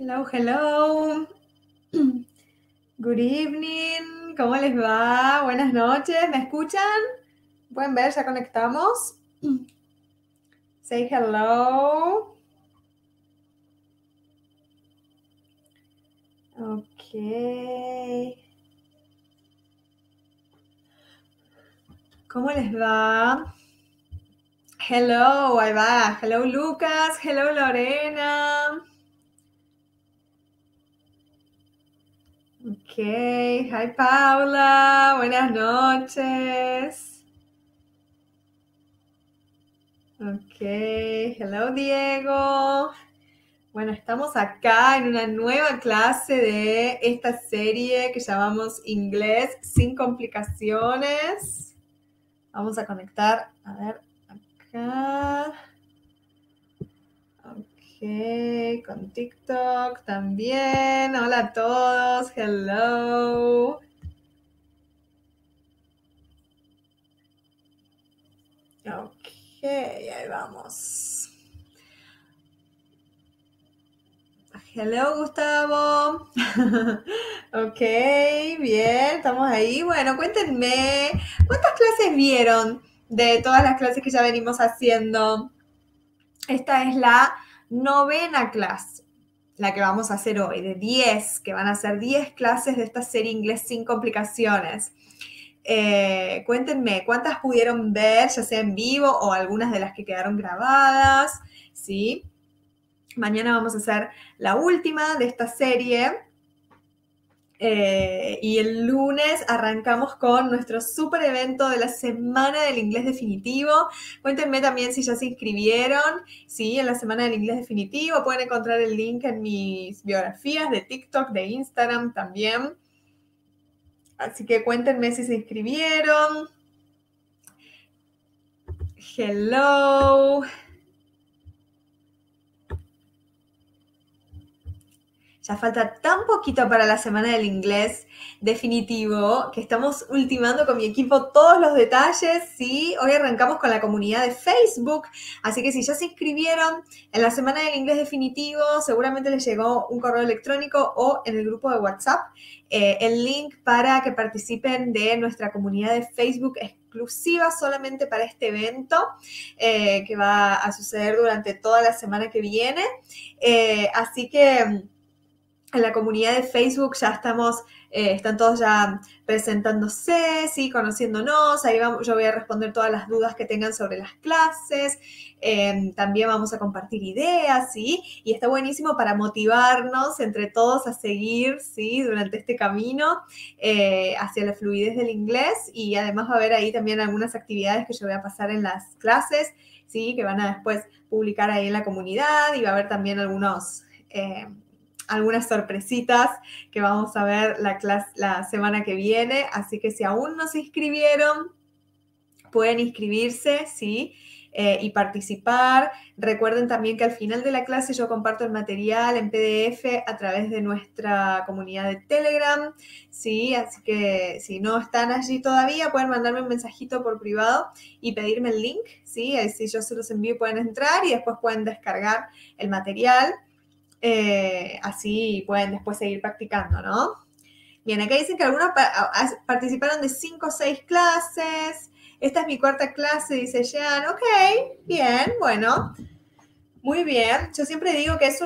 Hello, hello. Good evening. ¿Cómo les va? Buenas noches. ¿Me escuchan? ¿Pueden ver? Ya conectamos. Say hello. Ok. ¿Cómo les va? Hello, ahí va. Hello Lucas, hello Lorena. Ok, hi Paula, buenas noches. Ok, hello Diego. Bueno, estamos acá en una nueva clase de esta serie que llamamos Inglés sin complicaciones. Vamos a conectar, a ver, acá. Ok, con TikTok también. Hola a todos, hello. Ok, ahí vamos. Hello, Gustavo. ok, bien, estamos ahí. Bueno, cuéntenme, ¿cuántas clases vieron de todas las clases que ya venimos haciendo? Esta es la novena clase, la que vamos a hacer hoy, de 10, que van a ser 10 clases de esta serie Inglés sin complicaciones. Eh, cuéntenme, ¿cuántas pudieron ver, ya sea en vivo o algunas de las que quedaron grabadas? ¿Sí? Mañana vamos a hacer la última de esta serie. Eh, y el lunes arrancamos con nuestro super evento de la Semana del Inglés Definitivo. Cuéntenme también si ya se inscribieron, ¿sí? En la Semana del Inglés Definitivo. Pueden encontrar el link en mis biografías de TikTok, de Instagram también. Así que cuéntenme si se inscribieron. Hello. Ya falta tan poquito para la semana del inglés definitivo que estamos ultimando con mi equipo todos los detalles. Sí, hoy arrancamos con la comunidad de Facebook, así que si ya se inscribieron en la semana del inglés definitivo, seguramente les llegó un correo electrónico o en el grupo de WhatsApp eh, el link para que participen de nuestra comunidad de Facebook exclusiva solamente para este evento eh, que va a suceder durante toda la semana que viene. Eh, así que en la comunidad de Facebook ya estamos, eh, están todos ya presentándose, ¿sí? conociéndonos, ahí vamos, yo voy a responder todas las dudas que tengan sobre las clases, em, también vamos a compartir ideas, ¿sí? Y está buenísimo para motivarnos entre todos a seguir, ¿sí? Durante este camino eh, hacia la fluidez del inglés y además va a haber ahí también algunas actividades que yo voy a pasar en las clases, ¿sí? Que van a después publicar ahí en la comunidad y va a haber también algunos... Eh, algunas sorpresitas que vamos a ver la, clase, la semana que viene. Así que si aún no se inscribieron, pueden inscribirse, ¿sí? Eh, y participar. Recuerden también que al final de la clase yo comparto el material en PDF a través de nuestra comunidad de Telegram, ¿sí? Así que si no están allí todavía, pueden mandarme un mensajito por privado y pedirme el link, ¿sí? Si yo se los envío pueden entrar y después pueden descargar el material. Eh, así pueden después seguir practicando, ¿no? Bien, acá dicen que algunos participaron de cinco o seis clases. Esta es mi cuarta clase, dice Jean. Ok, bien, bueno. Muy bien. Yo siempre digo que es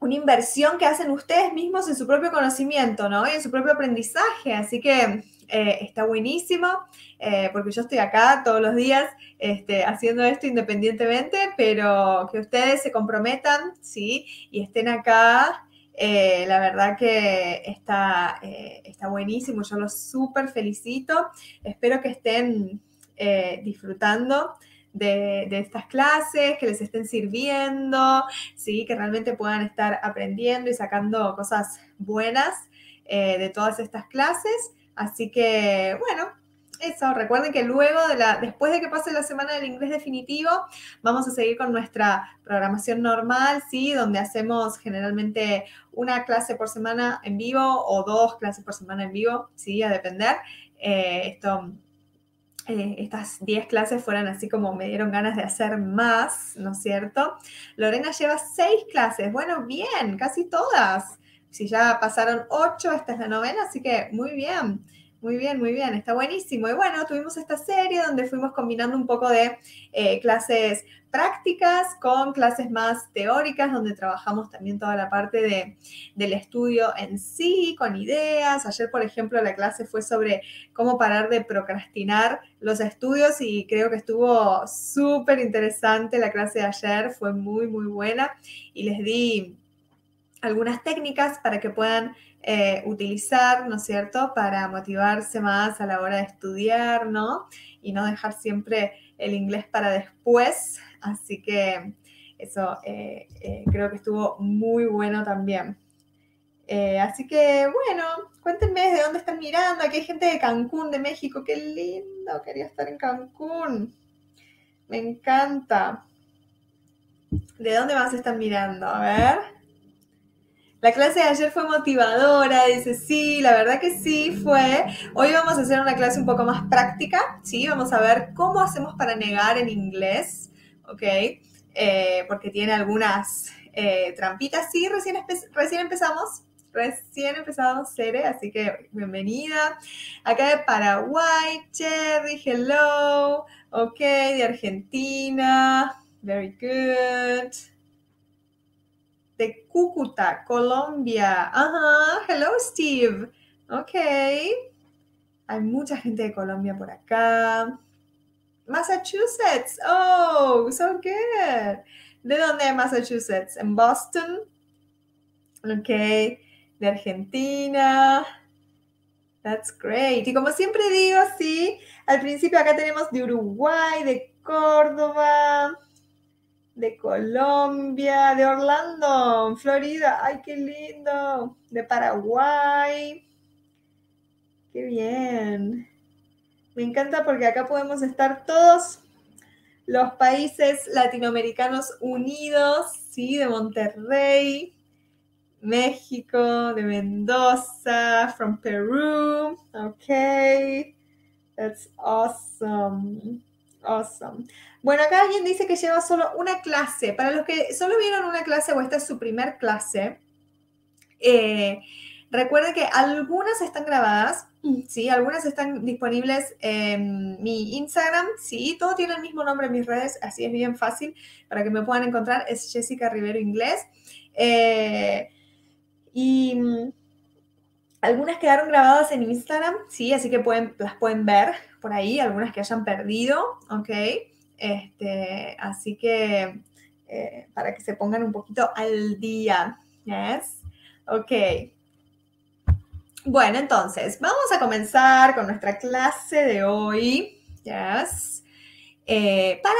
una inversión que hacen ustedes mismos en su propio conocimiento, ¿no? Y en su propio aprendizaje. Así que eh, está buenísimo, eh, porque yo estoy acá todos los días este, haciendo esto independientemente, pero que ustedes se comprometan, ¿sí? Y estén acá. Eh, la verdad que está, está buenísimo, yo los súper felicito. Espero que estén disfrutando de, de, estas clases, que les estén sirviendo, ¿sí? que realmente puedan estar aprendiendo y sacando cosas buenas de todas estas clases. Así que, bueno, eso, recuerden que luego de la, después de que pase la semana del inglés definitivo, vamos a seguir con nuestra programación normal, ¿sí? Donde hacemos generalmente una clase por semana en vivo o dos clases por semana en vivo, ¿sí? A depender. Eh, eh, estas 10 clases fueran así como me dieron ganas de hacer más, ¿no es cierto? Lorena lleva 6 clases, bueno, bien, casi todas. Si ya pasaron 8, esta es la novena, así que muy bien. Muy bien, muy bien, está buenísimo. Y bueno, tuvimos esta serie donde fuimos combinando un poco de eh, clases prácticas con clases más teóricas, donde trabajamos también toda la parte de, del estudio en sí, con ideas. Ayer, por ejemplo, la clase fue sobre cómo parar de procrastinar los estudios y creo que estuvo súper interesante la clase de ayer, fue muy, muy buena y les di algunas técnicas para que puedan eh, utilizar, ¿no es cierto?, para motivarse más a la hora de estudiar, ¿no? Y no dejar siempre el inglés para después. Así que eso eh, eh, creo que estuvo muy bueno también. así que bueno, cuéntenme de dónde están mirando. Aquí hay gente de Cancún, de México. Qué lindo, quería estar en Cancún. Me encanta. ¿De dónde más están mirando? A ver. La clase de ayer fue motivadora, dice, sí, la verdad que sí fue. Hoy vamos a hacer una clase un poco más práctica, ¿sí? Vamos a ver cómo hacemos para negar en inglés, ¿ok? Eh, porque tiene algunas eh, trampitas. Sí, recién, empezamos, recién empezamos, Cere, así que bienvenida. Acá de Paraguay, Cherry, hello, ok, de Argentina, very good de Cúcuta, Colombia. Ajá, hello Steve. Ok. Hay mucha gente de Colombia por acá. Massachusetts. Oh, so good. ¿De dónde Massachusetts? ¿En Boston? Ok. De Argentina. That's great. Y como siempre digo, sí, al principio acá tenemos de Uruguay, de Córdoba, de Colombia, de Orlando, Florida, ay, qué lindo, de Paraguay, qué bien. Me encanta porque acá podemos estar todos los países latinoamericanos unidos, ¿sí? De Monterrey, México, de Mendoza, from Peru, ok, that's awesome. Awesome. Bueno, acá alguien dice que lleva solo una clase. Para los que solo vieron una clase o esta es su primer clase, eh, recuerden que algunas están grabadas, sí, algunas están disponibles en mi Instagram, sí, todo tiene el mismo nombre en mis redes, así es bien fácil para que me puedan encontrar, es Jessica Rivero Inglés. Eh, y algunas quedaron grabadas en Instagram, sí, así que pueden, las pueden ver por ahí, algunas que hayan perdido, ¿ok? Este, así que eh, para que se pongan un poquito al día, ¿yes? Ok. Bueno, entonces, vamos a comenzar con nuestra clase de hoy, ¿yes? Eh, para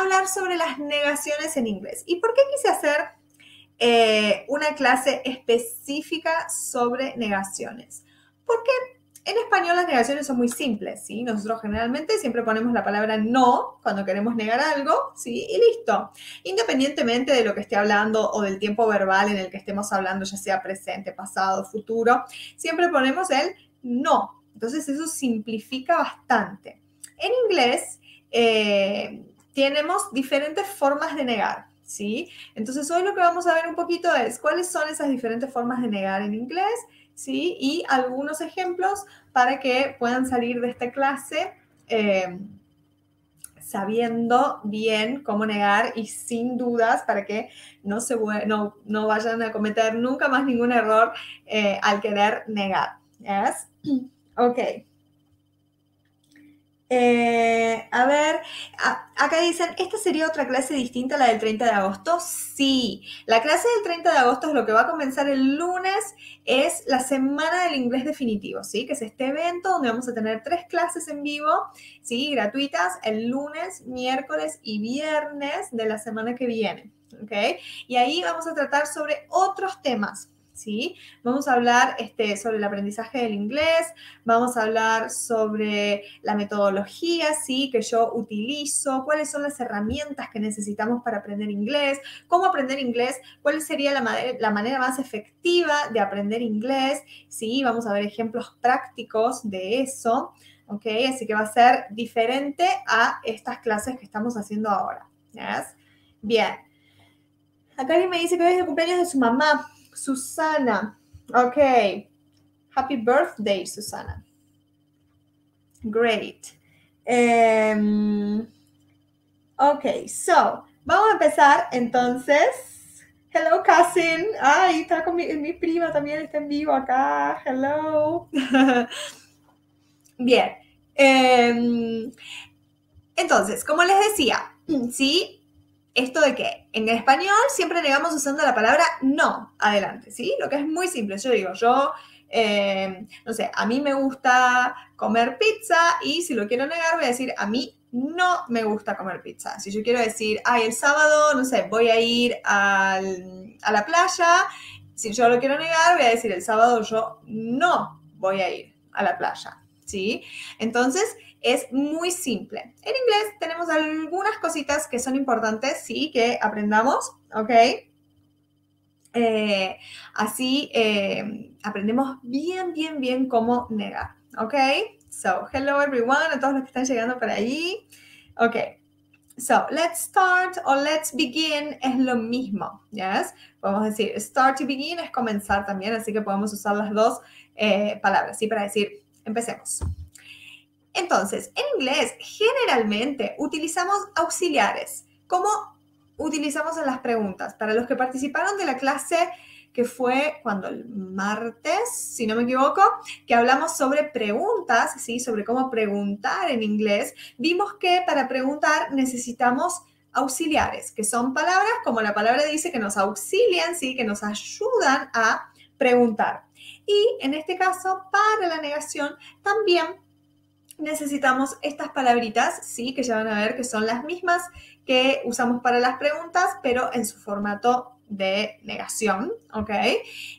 hablar sobre las negaciones en inglés. ¿Y por qué quise hacer eh, una clase específica sobre negaciones. Porque en español las negaciones son muy simples, ¿sí? Nosotros generalmente siempre ponemos la palabra no cuando queremos negar algo, ¿sí? Y listo. Independientemente de lo que esté hablando o del tiempo verbal en el que estemos hablando, ya sea presente, pasado, futuro, siempre ponemos el no. Entonces eso simplifica bastante. En inglés eh, tenemos diferentes formas de negar. ¿sí? Entonces hoy lo que vamos a ver un poquito es cuáles son esas diferentes formas de negar en inglés, ¿sí? Y algunos ejemplos para que puedan salir de esta clase eh, sabiendo bien cómo negar y sin dudas para que no, se, no, no vayan a cometer nunca más ningún error eh, al querer negar. ¿Yes? Ok. Eh, a ver, acá dicen, ¿esta sería otra clase distinta a la del 30 de agosto? Sí, la clase del 30 de agosto es lo que va a comenzar el lunes, es la semana del inglés definitivo, ¿sí? Que es este evento donde vamos a tener tres clases en vivo, ¿sí? Gratuitas el lunes, miércoles y viernes de la semana que viene, ¿ok? Y ahí vamos a tratar sobre otros temas, ¿sí? Vamos a hablar este, sobre el aprendizaje del inglés, vamos a hablar sobre la metodología, ¿sí? Que yo utilizo, cuáles son las herramientas que necesitamos para aprender inglés, cómo aprender inglés, cuál sería la, manera más efectiva de aprender inglés, ¿sí? Vamos a ver ejemplos prácticos de eso. ¿ok? Así que va a ser diferente a estas clases que estamos haciendo ahora. Bien. Acá alguien me dice que hoy es el cumpleaños de su mamá, Susana. Ok. Happy birthday, Susana. Great. Um, ok, so, vamos a empezar entonces. Hello, cousin. Ay, está con mi, mi prima también, está en vivo acá. Hello. Bien. Um, entonces, como les decía, ¿sí? Esto de que en español siempre negamos usando la palabra no adelante, ¿sí? Lo que es muy simple. Yo digo, yo eh, no sé, a mí me gusta comer pizza y si lo quiero negar voy a decir, a mí no me gusta comer pizza. Si yo quiero decir, ay, el sábado, no sé, voy a ir a la playa, si yo lo quiero negar voy a decir, el sábado yo no voy a ir a la playa, ¿sí? Entonces, es muy simple. En inglés tenemos algunas cositas que son importantes, sí, que aprendamos, ¿ok? Eh, así eh, aprendemos bien, bien, bien cómo negar. ¿Ok? So, hello everyone, a todos los que están llegando por ahí. Ok. So, let's start o let's begin es lo mismo. Yes? Podemos decir start y begin es comenzar también, así que podemos usar las dos eh, palabras, ¿sí? Para decir, empecemos. Entonces, en inglés generalmente utilizamos auxiliares como utilizamos en las preguntas. Para los que participaron de la clase que fue cuando el martes, si no me equivoco, que hablamos sobre preguntas, ¿sí? sobre cómo preguntar en inglés, vimos que para preguntar necesitamos auxiliares, que son palabras, como la palabra dice, que nos auxilian, ¿sí? que nos ayudan a preguntar. Y en este caso, para la negación, también necesitamos estas palabritas, ¿sí? que ya van a ver que son las mismas que usamos para las preguntas, pero en su formato de negación, ¿ok?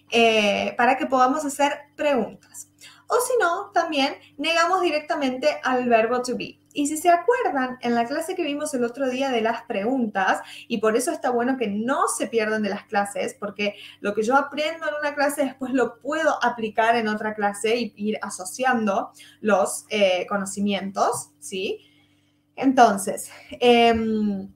Eh, para que podamos hacer preguntas. O si no, también negamos directamente al verbo to be. Y si se acuerdan, en la clase que vimos el otro día de las preguntas, y por eso está bueno que no se pierdan de las clases, porque lo que yo aprendo en una clase después lo puedo aplicar en otra clase y ir asociando los eh, conocimientos, ¿sí? Entonces, em,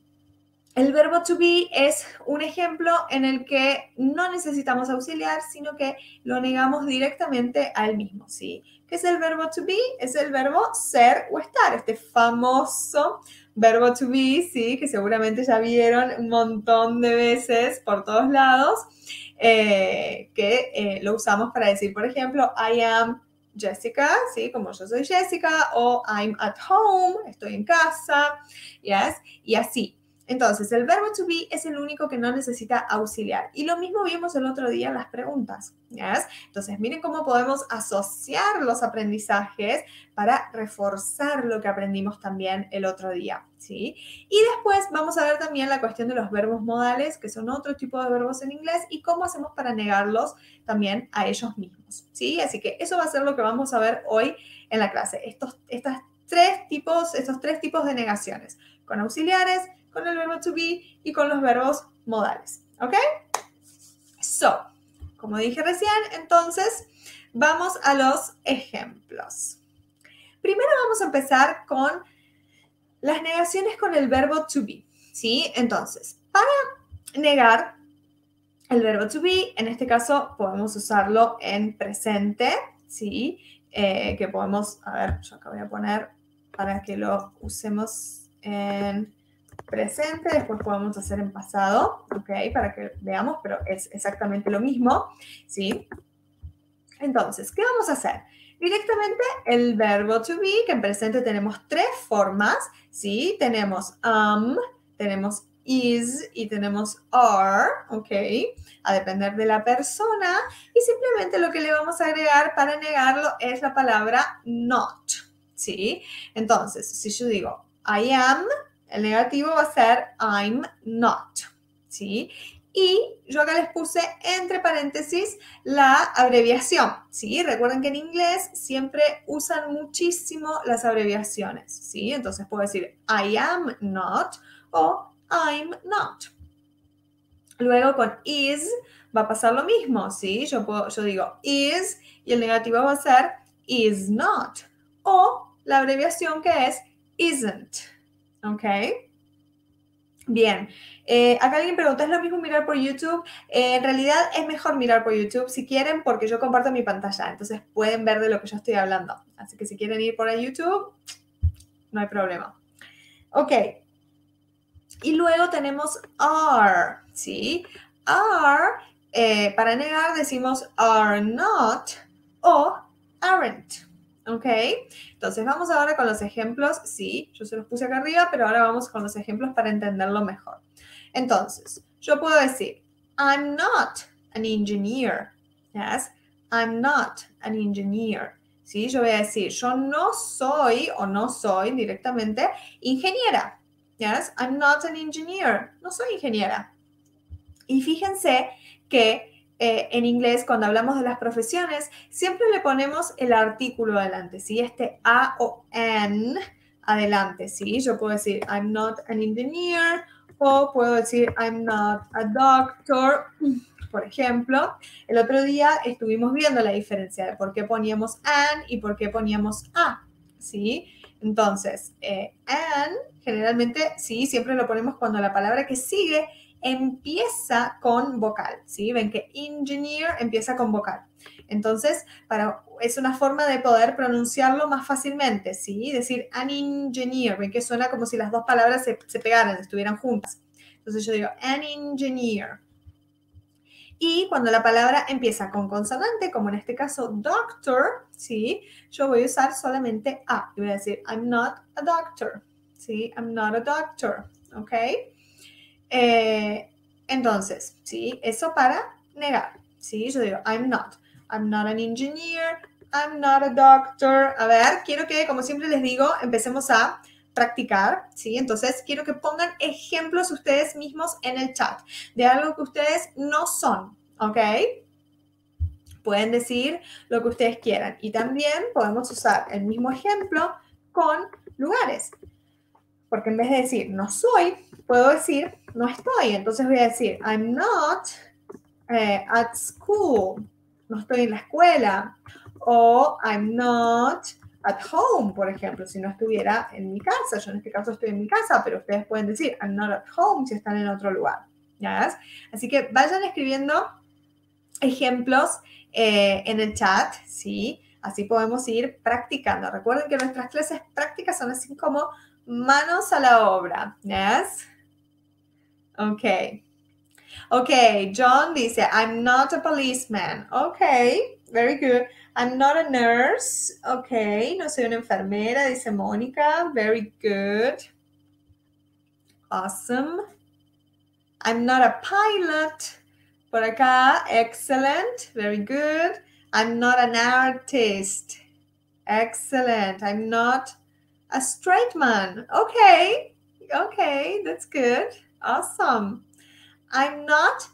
el verbo to be es un ejemplo en el que no necesitamos auxiliar, sino que lo negamos directamente al mismo, ¿sí? ¿Qué es el verbo to be? Es el verbo ser o estar, este famoso verbo to be, ¿sí? Que seguramente ya vieron un montón de veces por todos lados, eh, que eh, lo usamos para decir, por ejemplo, I am Jessica, ¿sí? Como yo soy Jessica, o I'm at home, estoy en casa, ¿yes? Y así. Entonces, el verbo to be es el único que no necesita auxiliar. Y lo mismo vimos el otro día en las preguntas. ¿yes? Entonces, miren cómo podemos asociar los aprendizajes para reforzar lo que aprendimos también el otro día. ¿sí? Y después vamos a ver también la cuestión de los verbos modales, que son otro tipo de verbos en inglés, y cómo hacemos para negarlos también a ellos mismos. ¿sí? Así que eso va a ser lo que vamos a ver hoy en la clase. Estos, estas tres tipos, estos tres tipos de negaciones, con auxiliares, con el verbo to be y con los verbos modales. ¿Ok? So, como dije recién, entonces vamos a los ejemplos. Primero vamos a empezar con las negaciones con el verbo to be. ¿Sí? Entonces, para negar el verbo to be, en este caso podemos usarlo en presente, ¿sí? Eh, que podemos, a ver, yo acá voy a poner para que lo usemos en presente, después podemos hacer en pasado, ¿ok? Para que veamos, pero es exactamente lo mismo, ¿sí? Entonces, ¿qué vamos a hacer? Directamente el verbo to be, que en presente tenemos tres formas, ¿sí? Tenemos am, tenemos is y tenemos are, ¿ok? A depender de la persona. Y simplemente lo que le vamos a agregar para negarlo es la palabra not, ¿sí? Entonces, si yo digo I am, el negativo va a ser I'm not, ¿sí? Y yo acá les puse entre paréntesis la abreviación, ¿sí? Recuerden que en inglés siempre usan muchísimo las abreviaciones, ¿sí? Entonces puedo decir I am not o I'm not. Luego con is va a pasar lo mismo, ¿sí? Yo, yo digo is y el negativo va a ser is not. O la abreviación que es isn't. ¿Ok? Bien, eh, acá alguien pregunta, ¿es lo mismo mirar por YouTube? Eh, en realidad es mejor mirar por YouTube si quieren porque yo comparto mi pantalla, entonces pueden ver de lo que yo estoy hablando. Así que si quieren ir por YouTube, no hay problema. Ok. Y luego tenemos are, ¿sí? Are, eh, para negar decimos are not o aren't. ¿Ok? Entonces vamos ahora con los ejemplos. Sí, yo se los puse acá arriba, pero ahora vamos con los ejemplos para entenderlo mejor. Entonces, yo puedo decir, I'm not an engineer. Yes, I'm not an engineer. ¿Sí? Yo voy a decir, yo no soy o no soy directamente ingeniera. Yes, I'm not an engineer. No soy ingeniera. Y fíjense que eh, en inglés, cuando hablamos de las profesiones, siempre le ponemos el artículo adelante, ¿sí? Este a o an adelante, ¿sí? Yo puedo decir, I'm not an engineer, o puedo decir, I'm not a doctor, por ejemplo. El otro día estuvimos viendo la diferencia de por qué poníamos an y por qué poníamos a, ¿sí? Entonces, eh, an, generalmente, sí, siempre lo ponemos cuando la palabra que sigue empieza con vocal, ¿sí? Ven que engineer empieza con vocal. Entonces, para, es una forma de poder pronunciarlo más fácilmente, ¿sí? Decir an engineer, ven que suena como si las dos palabras se, pegaran, estuvieran juntas. Entonces yo digo an engineer. Y cuando la palabra empieza con consonante, como en este caso doctor, ¿sí? Yo voy a usar solamente a. Y voy a decir I'm not a doctor, ¿sí? I'm not a doctor, ¿ok? Eh, entonces, ¿sí? Eso para negar, ¿sí? Yo digo, I'm not. I'm not an engineer. I'm not a doctor. A ver, quiero que, como siempre les digo, empecemos a practicar, ¿sí? Entonces, quiero que pongan ejemplos ustedes mismos en el chat de algo que ustedes no son, ¿ok? Pueden decir lo que ustedes quieran. Y también podemos usar el mismo ejemplo con lugares. Porque en vez de decir no soy, puedo decir no estoy. Entonces voy a decir I'm not eh, at school. No estoy en la escuela. O I'm not at home, por ejemplo, si no estuviera en mi casa. Yo en este caso estoy en mi casa, pero ustedes pueden decir I'm not at home si están en otro lugar. ¿Ya Así que vayan escribiendo ejemplos eh, en el chat, ¿sí? Así podemos ir practicando. Recuerden que nuestras clases prácticas son así como manos a la obra. Yes? Okay. Okay, John dice, I'm not a policeman. Okay, very good. I'm not a nurse. Okay, no soy una enfermera, dice Mónica. Very good. Awesome. I'm not a pilot. Por acá, excellent. Very good. I'm not an artist. Excellent. I'm not a straight man. Okay, okay, that's good. Awesome. I'm not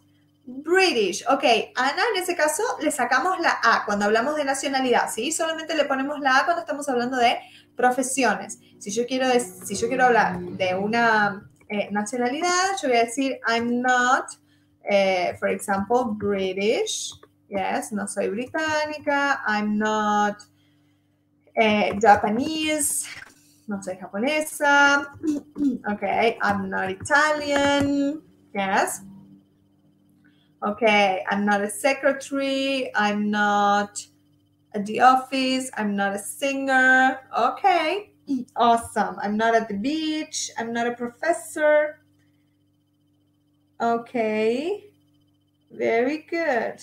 British. Ok, Ana, en ese caso le sacamos la A cuando hablamos de nacionalidad, ¿sí? Solamente le ponemos la A cuando estamos hablando de profesiones. Si yo quiero, si yo quiero hablar de una eh, nacionalidad, yo voy a decir I'm not, eh, for example, British. Yes, no soy británica. I'm not eh, Japanese no soy japonesa. Okay, I'm not Italian. Yes. Okay, I'm not a secretary. I'm not at the office. I'm not a singer. Okay, awesome. I'm not at the beach. I'm not a professor. Okay, very good.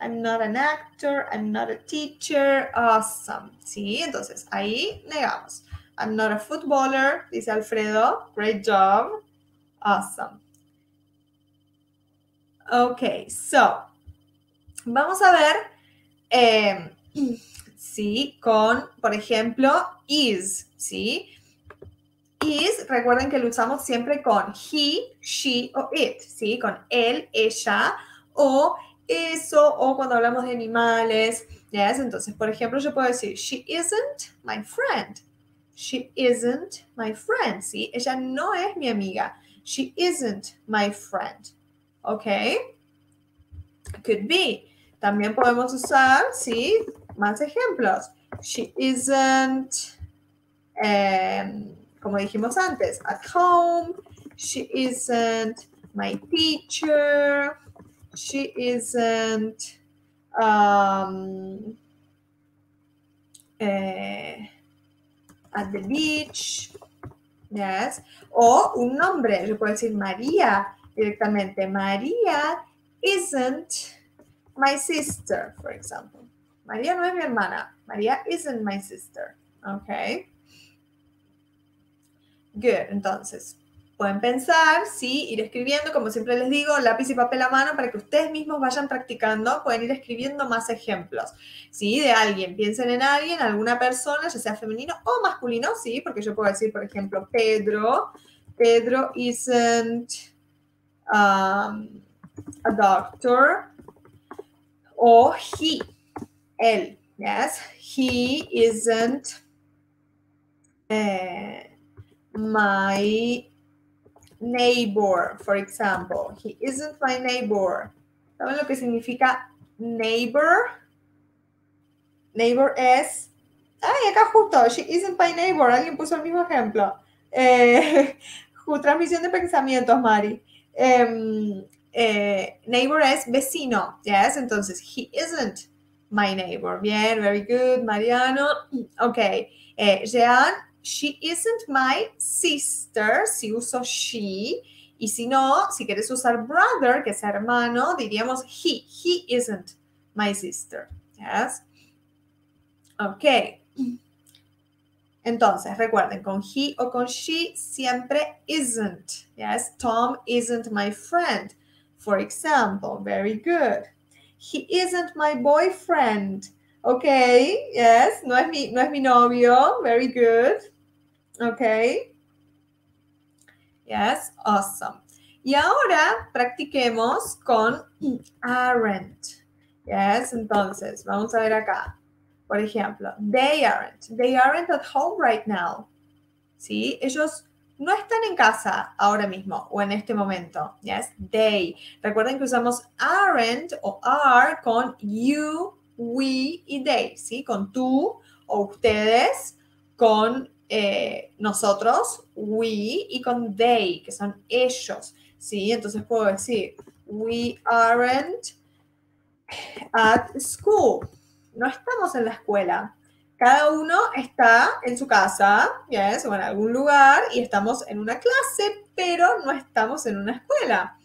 I'm not an actor, I'm not a teacher, awesome. Sí, entonces ahí negamos. I'm not a footballer, dice Alfredo, great job, awesome. Ok, so, vamos a ver, eh, sí, con, por ejemplo, is, ¿sí? Is, recuerden que lo usamos siempre con he, she o it, ¿sí? Con él, ella o eso o cuando hablamos de animales, ¿ya? Entonces, por ejemplo, yo puedo decir, she isn't my friend. She isn't my friend, ¿sí? Ella no es mi amiga. She isn't my friend. ¿Ok? Could be. También podemos usar, ¿sí? Más ejemplos. She isn't, um, como dijimos antes, at home. She isn't my teacher. She isn't um, uh, at the beach. Yes. O un nombre. Yo puedo decir María directamente. María isn't my sister, for example. María no es mi hermana. María isn't my sister. Ok. Good. Entonces, pueden pensar, sí, ir escribiendo, como siempre les digo, lápiz y papel a mano para que ustedes mismos vayan practicando. Pueden ir escribiendo más ejemplos, ¿sí? De alguien. Piensen en alguien, alguna persona, ya sea femenino o masculino, sí, porque yo puedo decir, por ejemplo, Pedro. Pedro isn't um, a doctor. O he, él, yes. He isn't uh, my neighbor, for example. He isn't my neighbor. ¿Saben lo que significa neighbor? Neighbor es. Ay, acá justo. She isn't my neighbor. Alguien puso el mismo ejemplo. Eh, transmisión de pensamientos, Mari. Um, eh, neighbor es vecino, yes, entonces he isn't my neighbor. Bien, very good, Mariano. Ok, eh, Jean, she isn't my sister, si uso she. Y si no, si quieres usar brother, que es hermano, diríamos he. He isn't my sister. Yes. Ok. Entonces, recuerden, con he o con she siempre isn't. Yes. Tom isn't my friend. For example, very good. He isn't my boyfriend. Okay, yes, no es mi, no es mi novio. Very good. Okay. Yes, awesome. Y ahora practiquemos con aren't. Yes, entonces, vamos a ver acá. Por ejemplo, they aren't. They aren't at home right now. ¿Sí? Ellos no están en casa ahora mismo o en este momento. Yes, they. Recuerden que usamos aren't o are con you, we y they, ¿sí? Con tú o ustedes, con eh, nosotros, we, y con they, que son ellos, ¿sí? Entonces puedo decir, we aren't at school. No estamos en la escuela. Cada uno está en su casa, yes, o en algún lugar y estamos en una clase, pero no estamos en una escuela.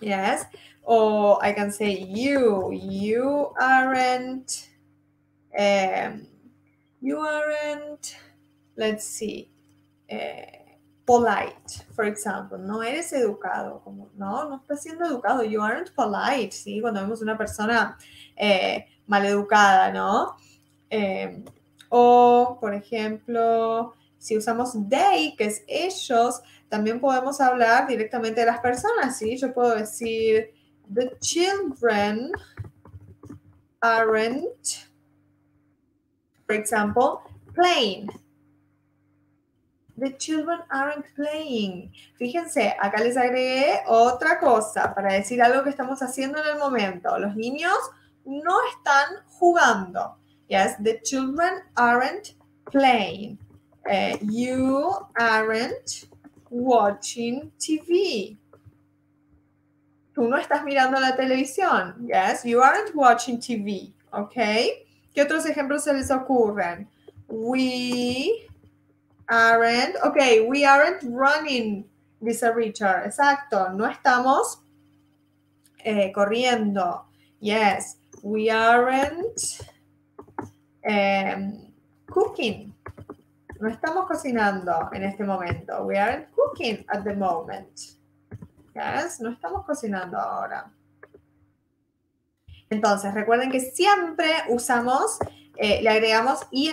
Yes. Or I can say you. You aren't. Um, you aren't. Let's see. Uh, polite, for example. No eres educado. Como, no, no estás siendo educado. You aren't polite. ¿sí? Cuando vemos una persona eh, maleducada, ¿no? Em, o, por ejemplo, si usamos they, que es ellos, también podemos hablar directamente de las personas, ¿sí? Yo puedo decir, the children aren't, for example, playing. The children aren't playing. Fíjense, acá les agregué otra cosa para decir algo que estamos haciendo en el momento. Los niños no están jugando. Yes, the children aren't playing. Uh, you aren't watching TV. Tú no estás mirando la televisión. Yes, you aren't watching TV. Ok. ¿Qué otros ejemplos se les ocurren? We aren't. Ok, we aren't running, dice Richard. Exacto. No estamos eh, corriendo. Yes, we aren't Em, cooking. No estamos cocinando en este momento. We aren't cooking at the moment. No estamos cocinando ahora. Entonces, recuerden que siempre usamos, eh, le agregamos ing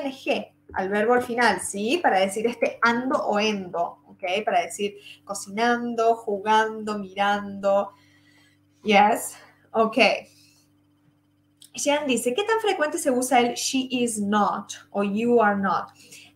al verbo al final, ¿sí? Para decir este ando o endo, ¿ok? Para decir cocinando, jugando, mirando. Yes, ok. Jean dice, ¿qué tan frecuente se usa el she is not o you are not?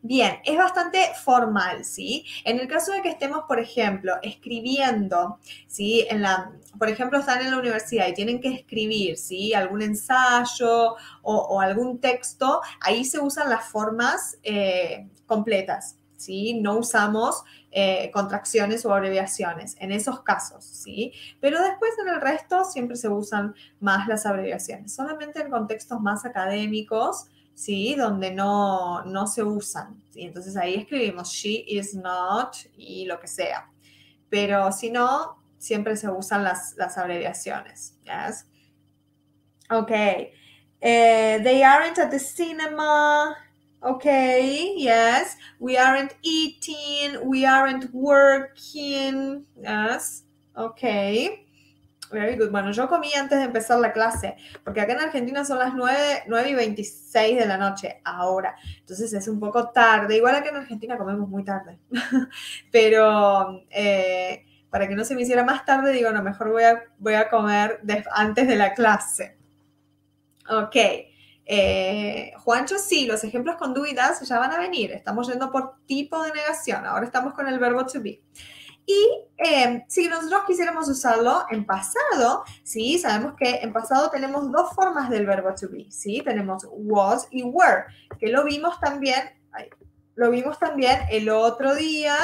Bien, es bastante formal, ¿sí? En el caso de que estemos, por ejemplo, escribiendo, ¿sí? En la, por ejemplo, están en la universidad y tienen que escribir, ¿sí? Algún ensayo o, algún texto, ahí se usan las formas eh, completas, ¿sí? No usamos eh, contracciones o abreviaciones en esos casos, ¿sí? Pero después en el resto siempre se usan más las abreviaciones, solamente en contextos más académicos, ¿sí? Donde no, no se usan, ¿sí? Entonces ahí escribimos she is not y lo que sea. Pero si no, siempre se usan las, las abreviaciones, ¿yes? Ok. Eh, they aren't at the cinema. Okay, yes. We aren't eating. We aren't working. Yes. Okay. Very good. Bueno, yo comí antes de empezar la clase, porque acá en Argentina son las 9, 9 y 26 de la noche ahora. Entonces es un poco tarde. Igual acá en Argentina comemos muy tarde. Pero eh, para que no se me hiciera más tarde, digo, no, mejor voy a, voy a comer antes de la clase. Ok. Eh, Juancho, sí, los ejemplos con dudas ya van a venir. Estamos yendo por tipo de negación. Ahora estamos con el verbo to be. Y em, si nosotros quisiéramos usarlo en pasado, ¿sí? Sabemos que en pasado tenemos dos formas del verbo to be, ¿sí? Tenemos was y were, que lo vimos también, lo vimos también el otro día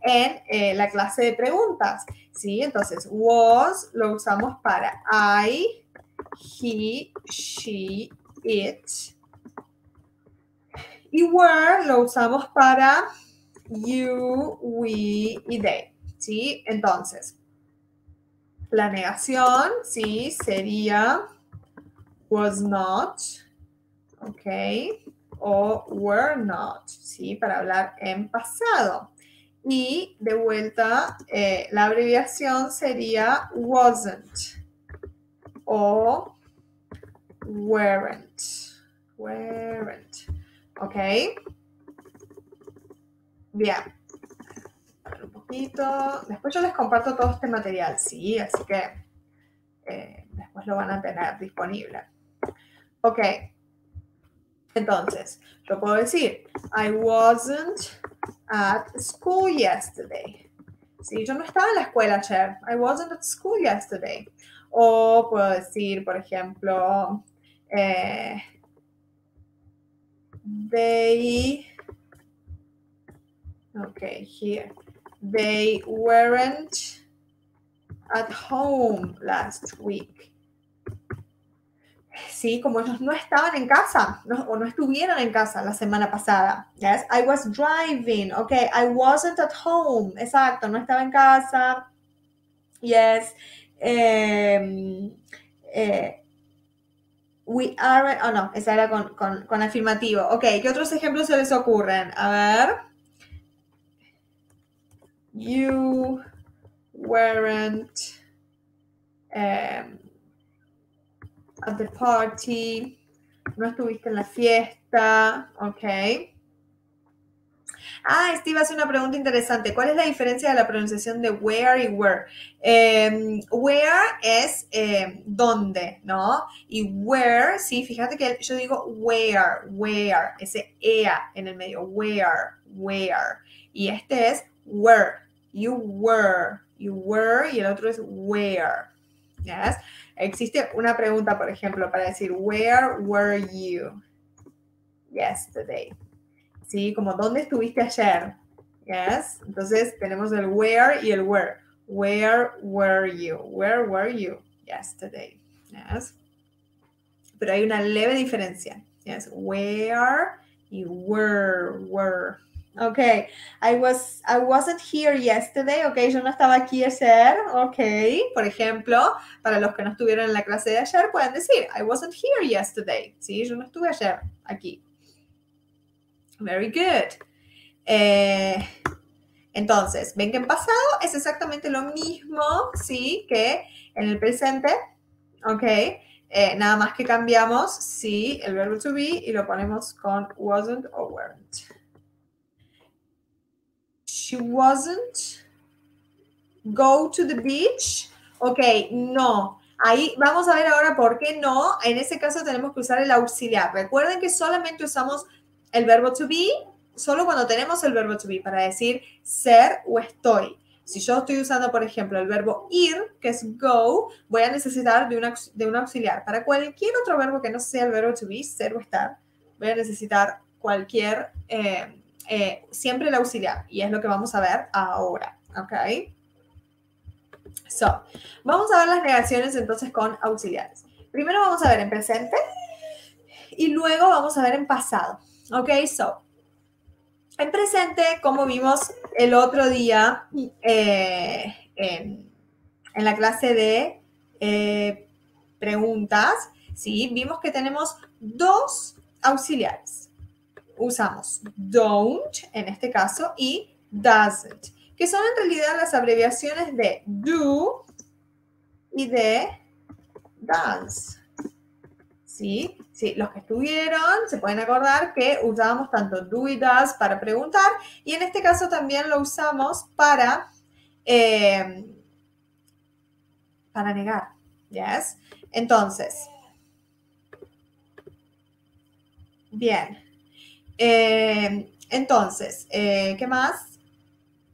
en eh, la clase de preguntas, ¿sí? Entonces, was lo usamos para I, he, she, it. Y were lo usamos para you, we y they. ¿Sí? Entonces, la negación, ¿sí? Sería was not, ¿ok? O were not, ¿sí? Para hablar en pasado. Y de vuelta, eh, la abreviación sería wasn't o weren't. Weren't. ¿Ok? Bien. un poquito. Después yo les comparto todo este material, sí, así que eh, después lo van a tener disponible. Ok. Entonces, yo puedo decir, I wasn't at school yesterday. Sí, yo no estaba en la escuela ayer. I wasn't at school yesterday. O puedo decir, por ejemplo, eh, they Okay, here. They weren't at home last week. Sí, como no estaban en casa o no estuvieron en casa la semana pasada. Yes, I was driving. Okay, I wasn't at home. Exacto, no estaba en casa. Yes. Um, we aren't. Oh, no, esa era con, con, con afirmativo. Ok, ¿qué otros ejemplos se les ocurren? A ver. You weren't um, at the party, no estuviste en la fiesta, ok. Ah, Steve hace una pregunta interesante. ¿Cuál es la diferencia de la pronunciación de where y where? Em, where es eh, dónde, ¿no? Y where, sí, fíjate que yo digo where, where, ese ea en el medio, where, where. Y este es where. You were, you were, y el otro es where. Yes. Existe una pregunta, por ejemplo, para decir, where were you yesterday? ¿Sí? Como, ¿dónde estuviste ayer? Yes. Entonces, tenemos el where y el where. Where were you? Where were you yesterday? Yes. Pero hay una leve diferencia. Yes. Where y were, were. Ok, I, was, I wasn't here yesterday, ok, yo no estaba aquí ayer, ok. Por ejemplo, para los que no estuvieron en la clase de ayer, pueden decir, I wasn't here yesterday, sí, yo no estuve ayer aquí. Very good. Eh, entonces, ven que en pasado es exactamente lo mismo, sí, que en el presente, ok. Eh, nada más que cambiamos, sí, el verbo to be y lo ponemos con wasn't o weren't. She wasn't go to the beach. Ok, no. Ahí vamos a ver ahora por qué no. En ese caso tenemos que usar el auxiliar. Recuerden que solamente usamos el verbo to be solo cuando tenemos el verbo to be para decir ser o estoy. Si yo estoy usando, por ejemplo, el verbo ir, que es go, voy a necesitar de, una, de un auxiliar. Para cualquier otro verbo que no sea el verbo to be, ser o estar, voy a necesitar cualquier, eh, eh, siempre el auxiliar. Y es lo que vamos a ver ahora. ¿Ok? So, vamos a ver las negaciones entonces con auxiliares. Primero vamos a ver en presente y luego vamos a ver en pasado. ¿Ok? So, en presente, como vimos el otro día eh, en, la clase de eh, preguntas, ¿sí? vimos que tenemos dos auxiliares. Usamos don't, en este caso, y doesn't, que son en realidad las abreviaciones de do y de does. ¿sí? Sí, los que estuvieron se pueden acordar que usábamos tanto do y does para preguntar y en este caso también lo usamos para, eh, para negar, ¿yes? Entonces, bien. Eh, entonces, eh, ¿qué más?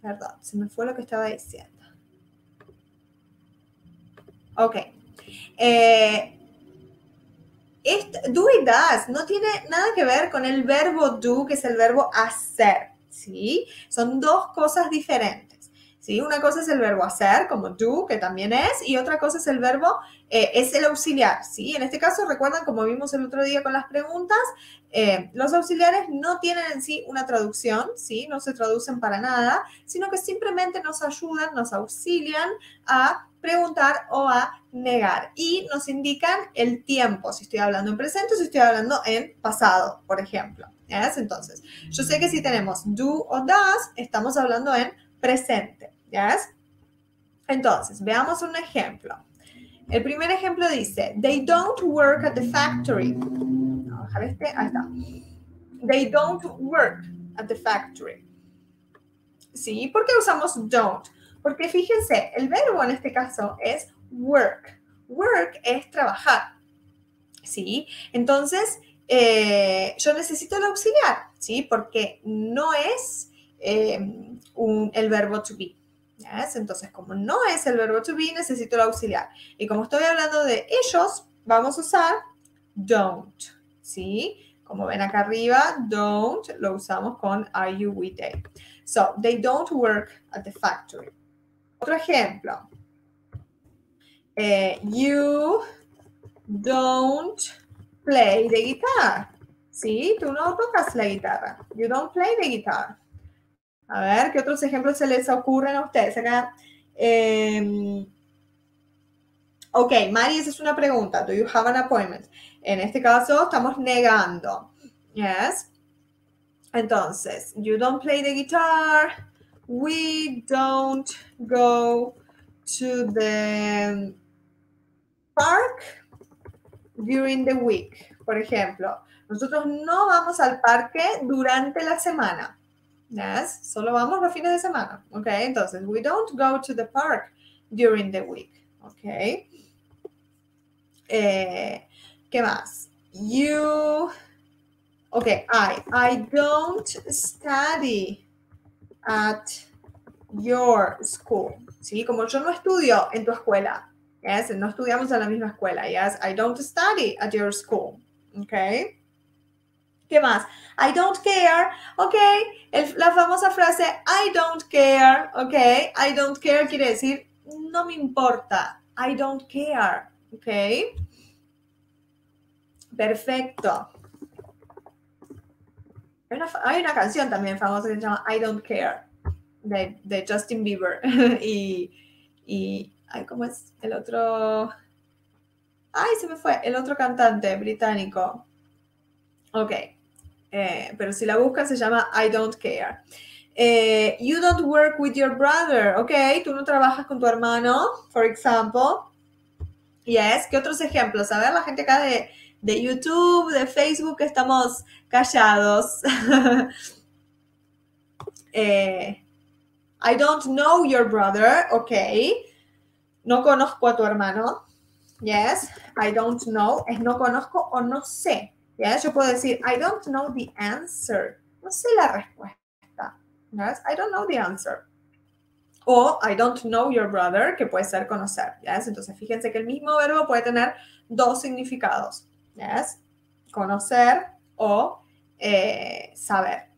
Perdón, se me fue lo que estaba diciendo. Ok. Eh, do y does no tiene nada que ver con el verbo do, que es el verbo hacer, ¿sí? Son dos cosas diferentes, ¿sí? Una cosa es el verbo hacer, como do, que también es, y otra cosa es el verbo, eh, es el auxiliar, ¿sí? En este caso, recuerdan, como vimos el otro día con las preguntas, eh, los auxiliares no tienen en sí una traducción, ¿sí? No se traducen para nada, sino que simplemente nos ayudan, nos auxilian a preguntar o a negar. Y nos indican el tiempo, si estoy hablando en presente o si estoy hablando en pasado, por ejemplo. Entonces, yo sé que si tenemos do o does, estamos hablando en presente. ¿Yes? Entonces, veamos un ejemplo. El primer ejemplo dice, they don't work at the factory. a este, ahí está. They don't work at the factory. ¿Sí? ¿Por qué usamos don't? Porque fíjense, el verbo en este caso es work. Work es trabajar. ¿Sí? Entonces, eh, yo necesito el auxiliar, ¿sí? Porque no es eh, el verbo to be. Entonces, como no es el verbo to be, necesito el auxiliar. Y como estoy hablando de ellos, vamos a usar don't, ¿sí? Como ven acá arriba, don't lo usamos con are you with they. So, they don't work at the factory. Otro ejemplo. Eh, you don't play the guitar. ¿Sí? Tú no tocas la guitarra. You don't play the guitar. A ver, ¿qué otros ejemplos se les ocurren a ustedes? Acá. Em, ok, Mari, esa es una pregunta. Do you have an appointment? En este caso, estamos negando. Yes. Entonces, you don't play the guitar we don't go to the park during the week. Por ejemplo, nosotros no vamos al parque durante la semana. Yes, solo vamos los fines de semana. Ok, entonces, we don't go to the park during the week. Ok. Eh, ¿Qué más? You. Ok, I. I don't study at your school. ¿Sí? Como yo no estudio en tu escuela. Yes, no estudiamos en la misma escuela. Yes, I don't study at your school. Okay. ¿Qué más? I don't care. Ok. la famosa frase I don't care. Ok. I don't care quiere decir no me importa. I don't care. Ok. Perfecto. Hay una, canción también famosa que se llama I Don't Care de, Justin Bieber. y, y, ¿cómo es el otro? Ay, se me fue, el otro cantante británico. Ok, eh, pero si la buscas se llama I Don't Care. Eh, you don't work with your brother, ok, tú no trabajas con tu hermano, for example. Yes, ¿qué otros ejemplos? A ver, la gente acá de, de YouTube, de Facebook, estamos callados. eh, I don't know your brother, ok. No conozco a tu hermano. Yes, I don't know es no conozco o no sé. Yes, yo puedo decir I don't know the answer. No sé la respuesta. Yes, I don't know the answer. O I don't know your brother, que puede ser conocer. Yes, entonces fíjense que el mismo verbo puede tener dos significados. Yes, conocer o eh, saber.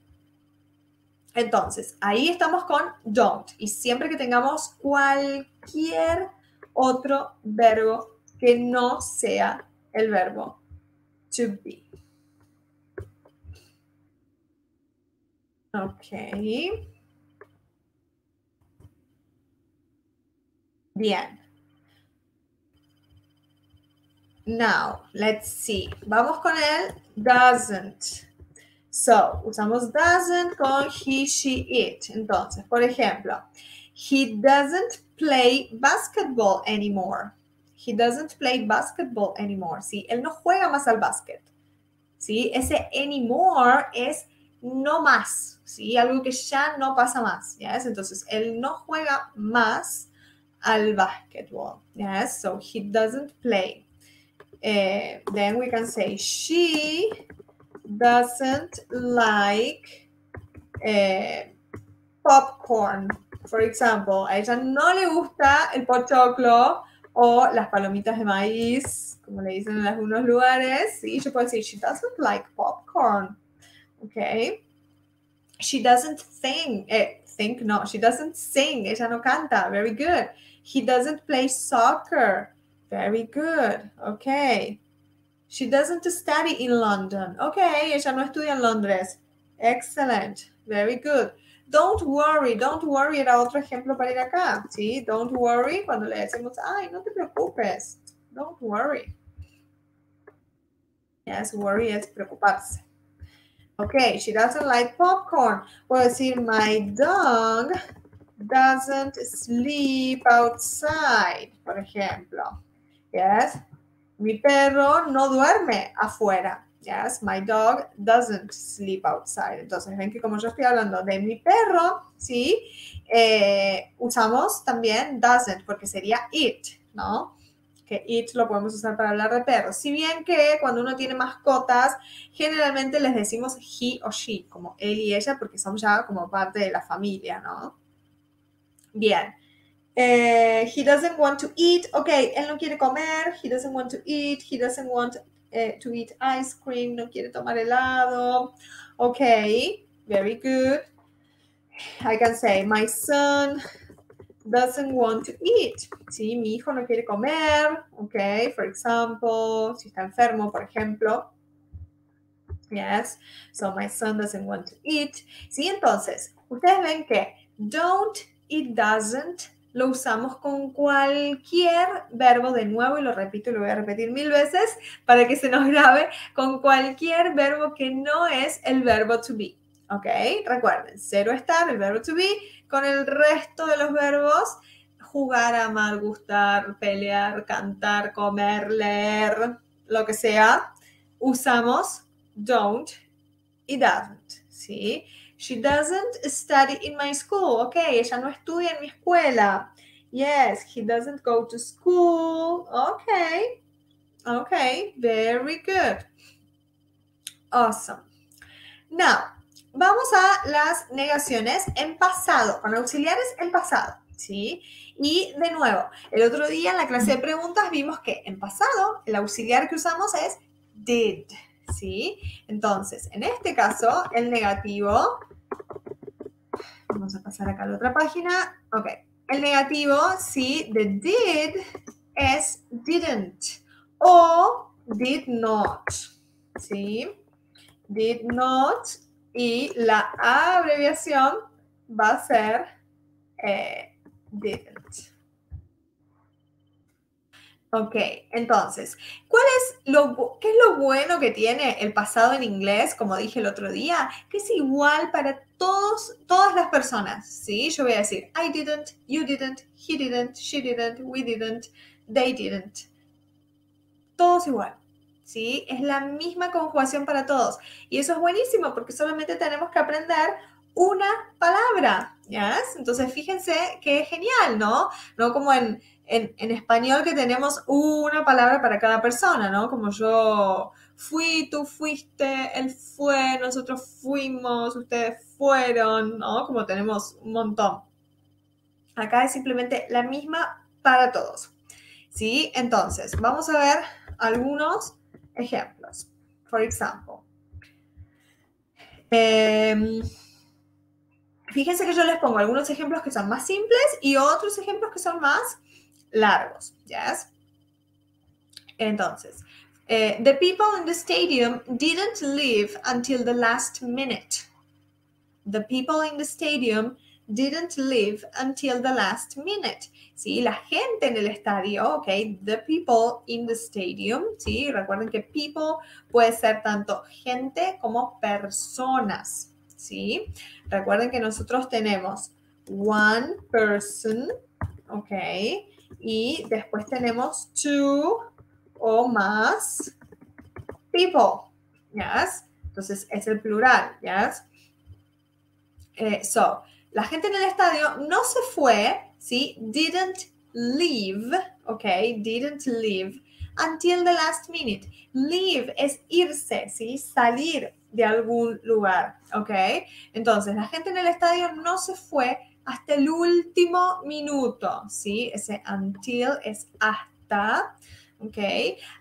Entonces, ahí estamos con don't. Y siempre que tengamos cualquier otro verbo que no sea el verbo to be. Ok. Bien. Now, let's see. Vamos con el doesn't. So, usamos doesn't con he, she, it. Entonces, por ejemplo, he doesn't play basketball anymore. He doesn't play basketball anymore. ¿sí? Él no juega más al básquet. ¿sí? Ese anymore es no más. ¿sí? Algo que ya no pasa más. Entonces, él no juega más al basketball. Yes? So, he doesn't play. Uh, then we can say she doesn't like uh, popcorn. For example, a ella no le gusta el pochoclo o las palomitas de maíz, como le dicen en algunos lugares. Sí, yo puedo decir, she doesn't like popcorn. Okay. She doesn't sing. Eh, think, no, she doesn't sing. Ella no canta. Very good. He doesn't play soccer. Very good. Okay. She doesn't study in London. Okay, ella no estudia en Londres. Excellent. Very good. Don't worry, don't worry era otro ejemplo para ir acá, ¿sí? Don't worry cuando le decimos, ay, no te preocupes. Don't worry. Yes, worry es preocuparse. Okay, she doesn't like popcorn. Puedo decir, my dog doesn't sleep outside, por ejemplo. Yes, mi perro no duerme afuera. Yes, my dog doesn't sleep outside. Entonces, ven que como yo estoy hablando de mi perro, ¿sí? Eh, usamos también doesn't, porque sería it, ¿no? Que it lo podemos usar para hablar de perros. Si bien que cuando uno tiene mascotas, generalmente les decimos he o she, como él y ella, porque son ya como parte de la familia, ¿no? Bien. Eh, he doesn't want to eat. Ok, él no quiere comer. He doesn't want to eat. He doesn't want uh, to eat ice cream, no quiere tomar helado. Okay, very good. I can say, my son doesn't want to eat. Sí, mi hijo no quiere comer. Okay, for example, si está enfermo, por ejemplo. Yes, so my son doesn't want to eat. Sí, entonces, ustedes ven que don't, it doesn't, lo usamos con cualquier verbo de nuevo y lo repito y lo voy a repetir mil veces para que se nos grabe con cualquier verbo que no es el verbo to be. ¿Ok? Recuerden, cero estar, el verbo to be, con el resto de los verbos, jugar, amar, gustar, pelear, cantar, comer, leer, lo que sea, usamos don't y doesn't. ¿Sí? She doesn't study in my school. Ok, ella no estudia en mi escuela. Yes, he doesn't go to school. Okay. Okay, very good. Awesome. Now, vamos a las negaciones en pasado, con auxiliares en pasado, ¿sí? Y de nuevo, el otro día en la clase de preguntas vimos que en pasado el auxiliar que usamos es did, ¿sí? Entonces, en este caso, el negativo Vamos a pasar acá a la otra página. Ok. El negativo, sí, de did es didn't o did not. ¿Sí? Did not y la abreviación va a ser eh, didn't. Ok, entonces, ¿cuál es lo, ¿qué es lo bueno que tiene el pasado en inglés, como dije el otro día? Que es igual para todos, todas las personas, ¿sí? Yo voy a decir, I didn't, you didn't, he didn't, she didn't, we didn't, they didn't. Todos igual, ¿sí? Es la misma conjugación para todos. Y eso es buenísimo porque solamente tenemos que aprender una palabra, Entonces fíjense que es genial, ¿no? No como en, en, español que tenemos una palabra para cada persona, ¿no? Como yo fui, tú fuiste, él fue, nosotros fuimos, ustedes fueron, ¿no? Como tenemos un montón. Acá es simplemente la misma para todos. ¿Sí? Entonces, vamos a ver algunos ejemplos. For example. Em, fíjense que yo les pongo algunos ejemplos que son más simples y otros ejemplos que son más largos. ¿Yes? Entonces, eh, the people in the stadium didn't leave until the last minute. The people in the stadium didn't leave until the last minute. ¿Sí? La gente en el estadio, ok, the people in the stadium, ¿sí? Recuerden que people puede ser tanto gente como personas, ¿sí? Recuerden que nosotros tenemos one person, ok, y después tenemos two o más people, yes? Entonces es el plural, yes? Eh, so, la gente en el estadio no se fue, ¿sí? Didn't leave, ¿ok? Didn't leave until the last minute. Leave es irse, ¿sí? Salir de algún lugar, ¿ok? Entonces, la gente en el estadio no se fue hasta el último minuto, ¿sí? Ese until es hasta, ¿ok?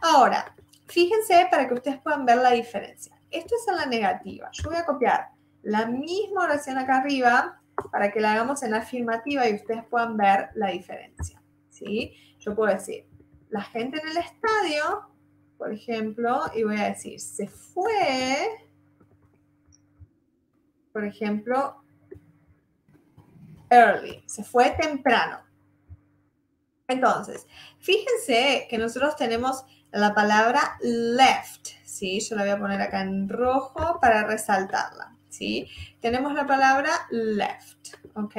Ahora, fíjense para que ustedes puedan ver la diferencia. Esto es en la negativa. Yo voy a copiar la misma oración acá arriba para que la hagamos en afirmativa y ustedes puedan ver la diferencia. ¿sí? Yo puedo decir, la gente en el estadio, por ejemplo, y voy a decir, se fue, por ejemplo, early, se fue temprano. Entonces, fíjense que nosotros tenemos la palabra left, ¿sí? Yo la voy a poner acá en rojo para resaltarla. ¿sí? Tenemos la palabra left, ¿ok?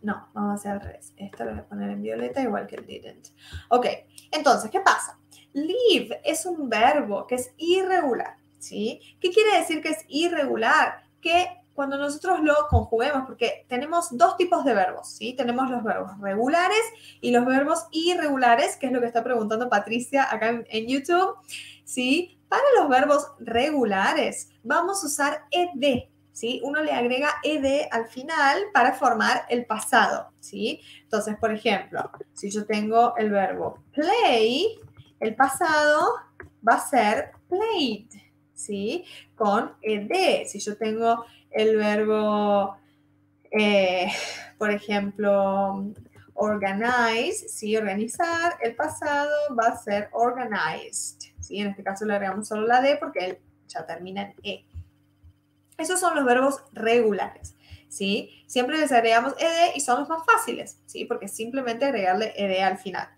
No, vamos a hacer al revés. Esto lo voy a poner en violeta igual que el didn't. Ok, entonces, ¿qué pasa? Leave es un verbo que es irregular, ¿sí? ¿Qué quiere decir que es irregular? Que cuando nosotros lo conjuguemos, porque tenemos dos tipos de verbos, ¿sí? Tenemos los verbos regulares y los verbos irregulares, que es lo que está preguntando Patricia acá en, en YouTube, ¿sí? Para los verbos regulares vamos a usar ed, ¿sí? Uno le agrega ed al final para formar el pasado, ¿sí? Entonces, por ejemplo, si yo tengo el verbo play, el pasado va a ser played, ¿sí? Con ed. Si yo tengo el verbo, eh, por ejemplo, organize, ¿sí? Organizar, el pasado va a ser organized, en este caso le agregamos solo la D porque él ya termina en E. Esos son los verbos regulares, ¿sí? Siempre les agregamos ed y son los más fáciles, ¿sí? Porque simplemente agregarle ed al final.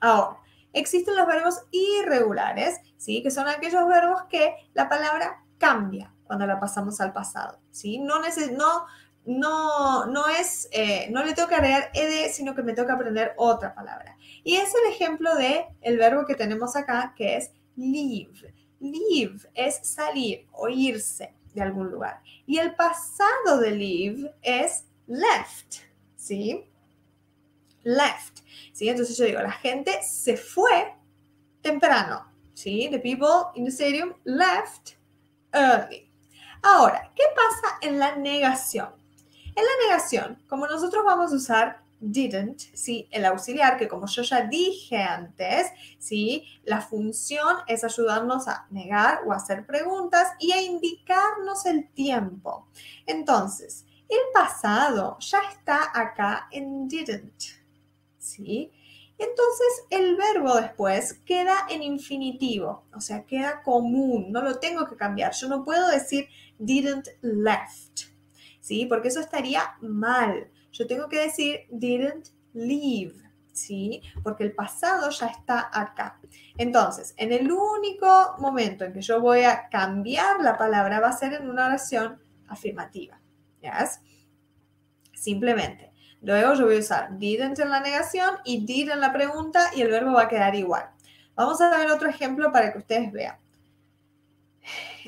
Ahora, existen los verbos irregulares, ¿sí? Que son aquellos verbos que la palabra cambia cuando la pasamos al pasado, ¿sí? No, no, no, no es, eh, no le tengo que agregar ed, sino que me que aprender otra palabra. Y es el ejemplo de el verbo que tenemos acá, que es leave. Leave es salir o irse de algún lugar. Y el pasado de leave es left, ¿sí? Left, ¿sí? Entonces yo digo, la gente se fue temprano, ¿sí? The people in the stadium left early. Ahora, ¿qué pasa en la negación? En la negación, como nosotros vamos a usar didn't, ¿sí? El auxiliar, que como yo ya dije antes, ¿sí? La función es ayudarnos a negar o hacer preguntas y a indicarnos el tiempo. Entonces, el pasado ya está acá en didn't, ¿sí? Entonces, el verbo después queda en infinitivo, o sea, queda común, no lo tengo que cambiar. Yo no puedo decir didn't left, ¿sí? Porque eso estaría mal yo tengo que decir didn't leave, ¿sí? Porque el pasado ya está acá. Entonces, en el único momento en que yo voy a cambiar la palabra va a ser en una oración afirmativa, ¿yes? Simplemente. Luego yo voy a usar didn't en la negación y did en la pregunta y el verbo va a quedar igual. Vamos a ver otro ejemplo para que ustedes vean.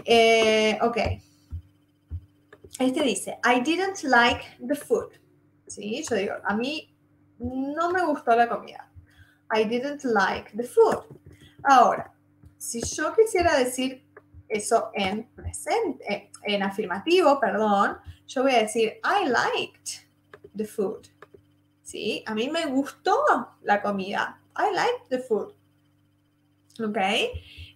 Eh, ok. este dice, I didn't like the food. ¿Sí? Yo digo, a mí no me gustó la comida. I didn't like the food. Ahora, si yo quisiera decir eso en presente, en afirmativo, perdón, yo voy a decir I liked the food. ¿Sí? A mí me gustó la comida. I liked the food. ¿Ok?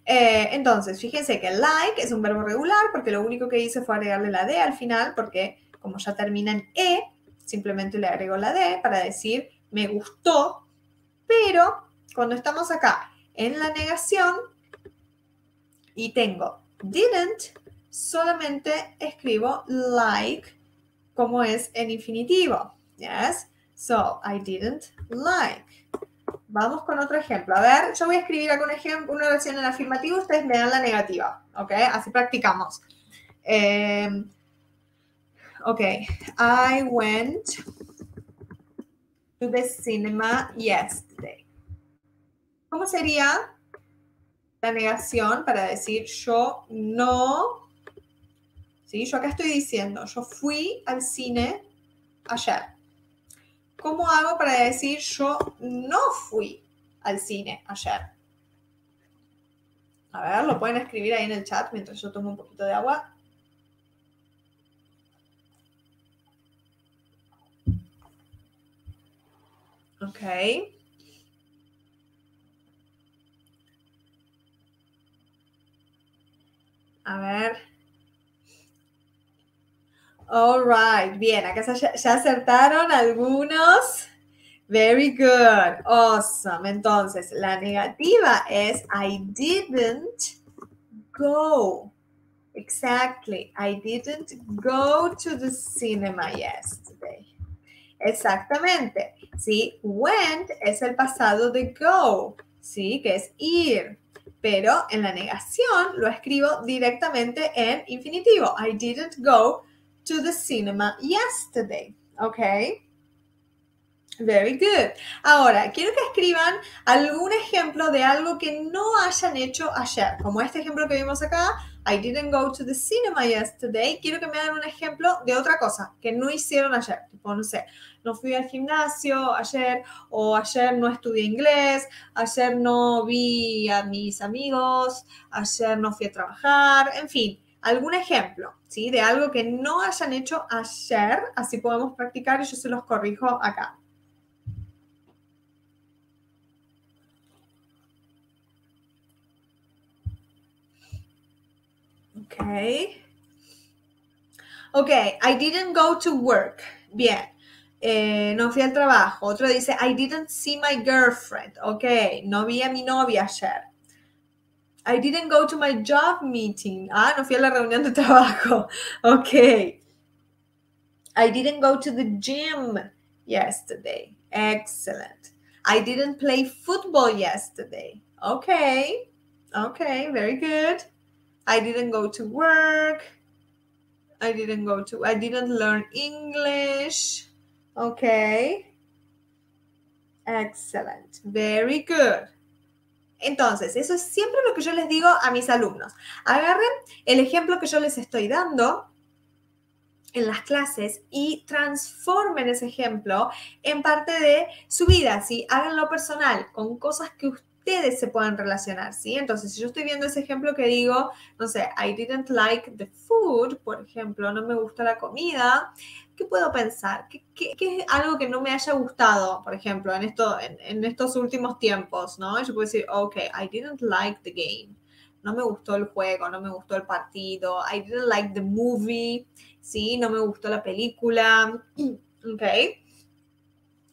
Eh, entonces, fíjense que like es un verbo regular porque lo único que hice fue agregarle la D al final porque como ya termina en E, simplemente le agrego la D para decir me gustó, pero cuando estamos acá en la negación y tengo didn't, solamente escribo like como es en infinitivo. Yes? So, I didn't like. Vamos con otro ejemplo. A ver, yo voy a escribir algún ejemplo, una oración en afirmativo, ustedes me dan la negativa, ¿ok? Así practicamos. Eh, ok, I went to the cinema yesterday. ¿Cómo sería la negación para decir yo no? ¿Sí? Yo acá estoy diciendo, yo fui al cine ayer. ¿Cómo hago para decir yo no fui al cine ayer? A ver, lo pueden escribir ahí en el chat mientras yo tomo un poquito de agua. Ok. A ver. All right, bien, acá ya, ya acertaron algunos. Very good, awesome. Entonces, la negativa es I didn't go. Exactly, I didn't go to the cinema yesterday. Exactamente, ¿sí? Went es el pasado de go, ¿sí? Que es ir. Pero en la negación lo escribo directamente en infinitivo. I didn't go to the cinema yesterday. Okay. Very good. Ahora, quiero que escriban algún ejemplo de algo que no hayan hecho ayer. Como este ejemplo que vimos acá, I didn't go to the cinema yesterday. Quiero que me hagan un ejemplo de otra cosa que no hicieron ayer. Tipo, no sé, no fui al gimnasio ayer o ayer no estudié inglés, ayer no vi a mis amigos, ayer no fui a trabajar, en fin algún ejemplo, ¿sí? De algo que no hayan hecho ayer, así podemos practicar y yo se los corrijo acá. Ok. Ok, I didn't go to work. Bien. Eh, no fui al trabajo. Otro dice, I didn't see my girlfriend. Ok, no vi a mi novia ayer. I didn't go to my job meeting. Ah, no fui a la reunión de trabajo. Ok. I didn't go to the gym yesterday. Excellent. I didn't play football yesterday. Okay. Okay, very good. I didn't go to work. I didn't go to, I didn't learn English. Okay. Excellent. Very good. Entonces, eso es siempre lo que yo les digo a mis alumnos. Agarren el ejemplo que yo les estoy dando en las clases y transformen ese ejemplo en parte de su vida, ¿sí? Háganlo personal, con cosas que ustedes se puedan relacionar, ¿sí? Entonces, si yo estoy viendo ese ejemplo que digo, no sé, I didn't like the food, por ejemplo, no me gusta la comida, ¿qué puedo pensar? ¿Qué, es algo que no me haya gustado, por ejemplo, en, esto, en, estos últimos tiempos, ¿no? Yo puedo decir, ok, I didn't like the game. No me gustó el juego, no me gustó el partido. I didn't like the movie. Sí, no me gustó la película. Ok.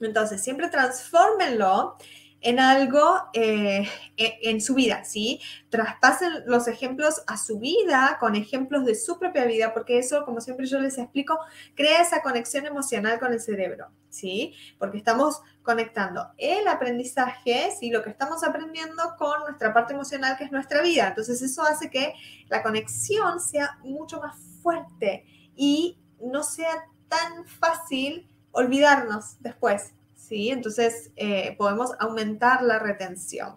Entonces, siempre transfórmenlo en algo eh, en su vida, ¿sí? Traspasen los ejemplos a su vida con ejemplos de su propia vida, porque eso, como siempre yo les explico, crea esa conexión emocional con el cerebro, ¿sí? Porque estamos conectando el aprendizaje, ¿sí? Lo que estamos aprendiendo con nuestra parte emocional, que es nuestra vida. Entonces eso hace que la conexión sea mucho más fuerte y no sea tan fácil olvidarnos después, ¿sí? Entonces eh, podemos aumentar la retención.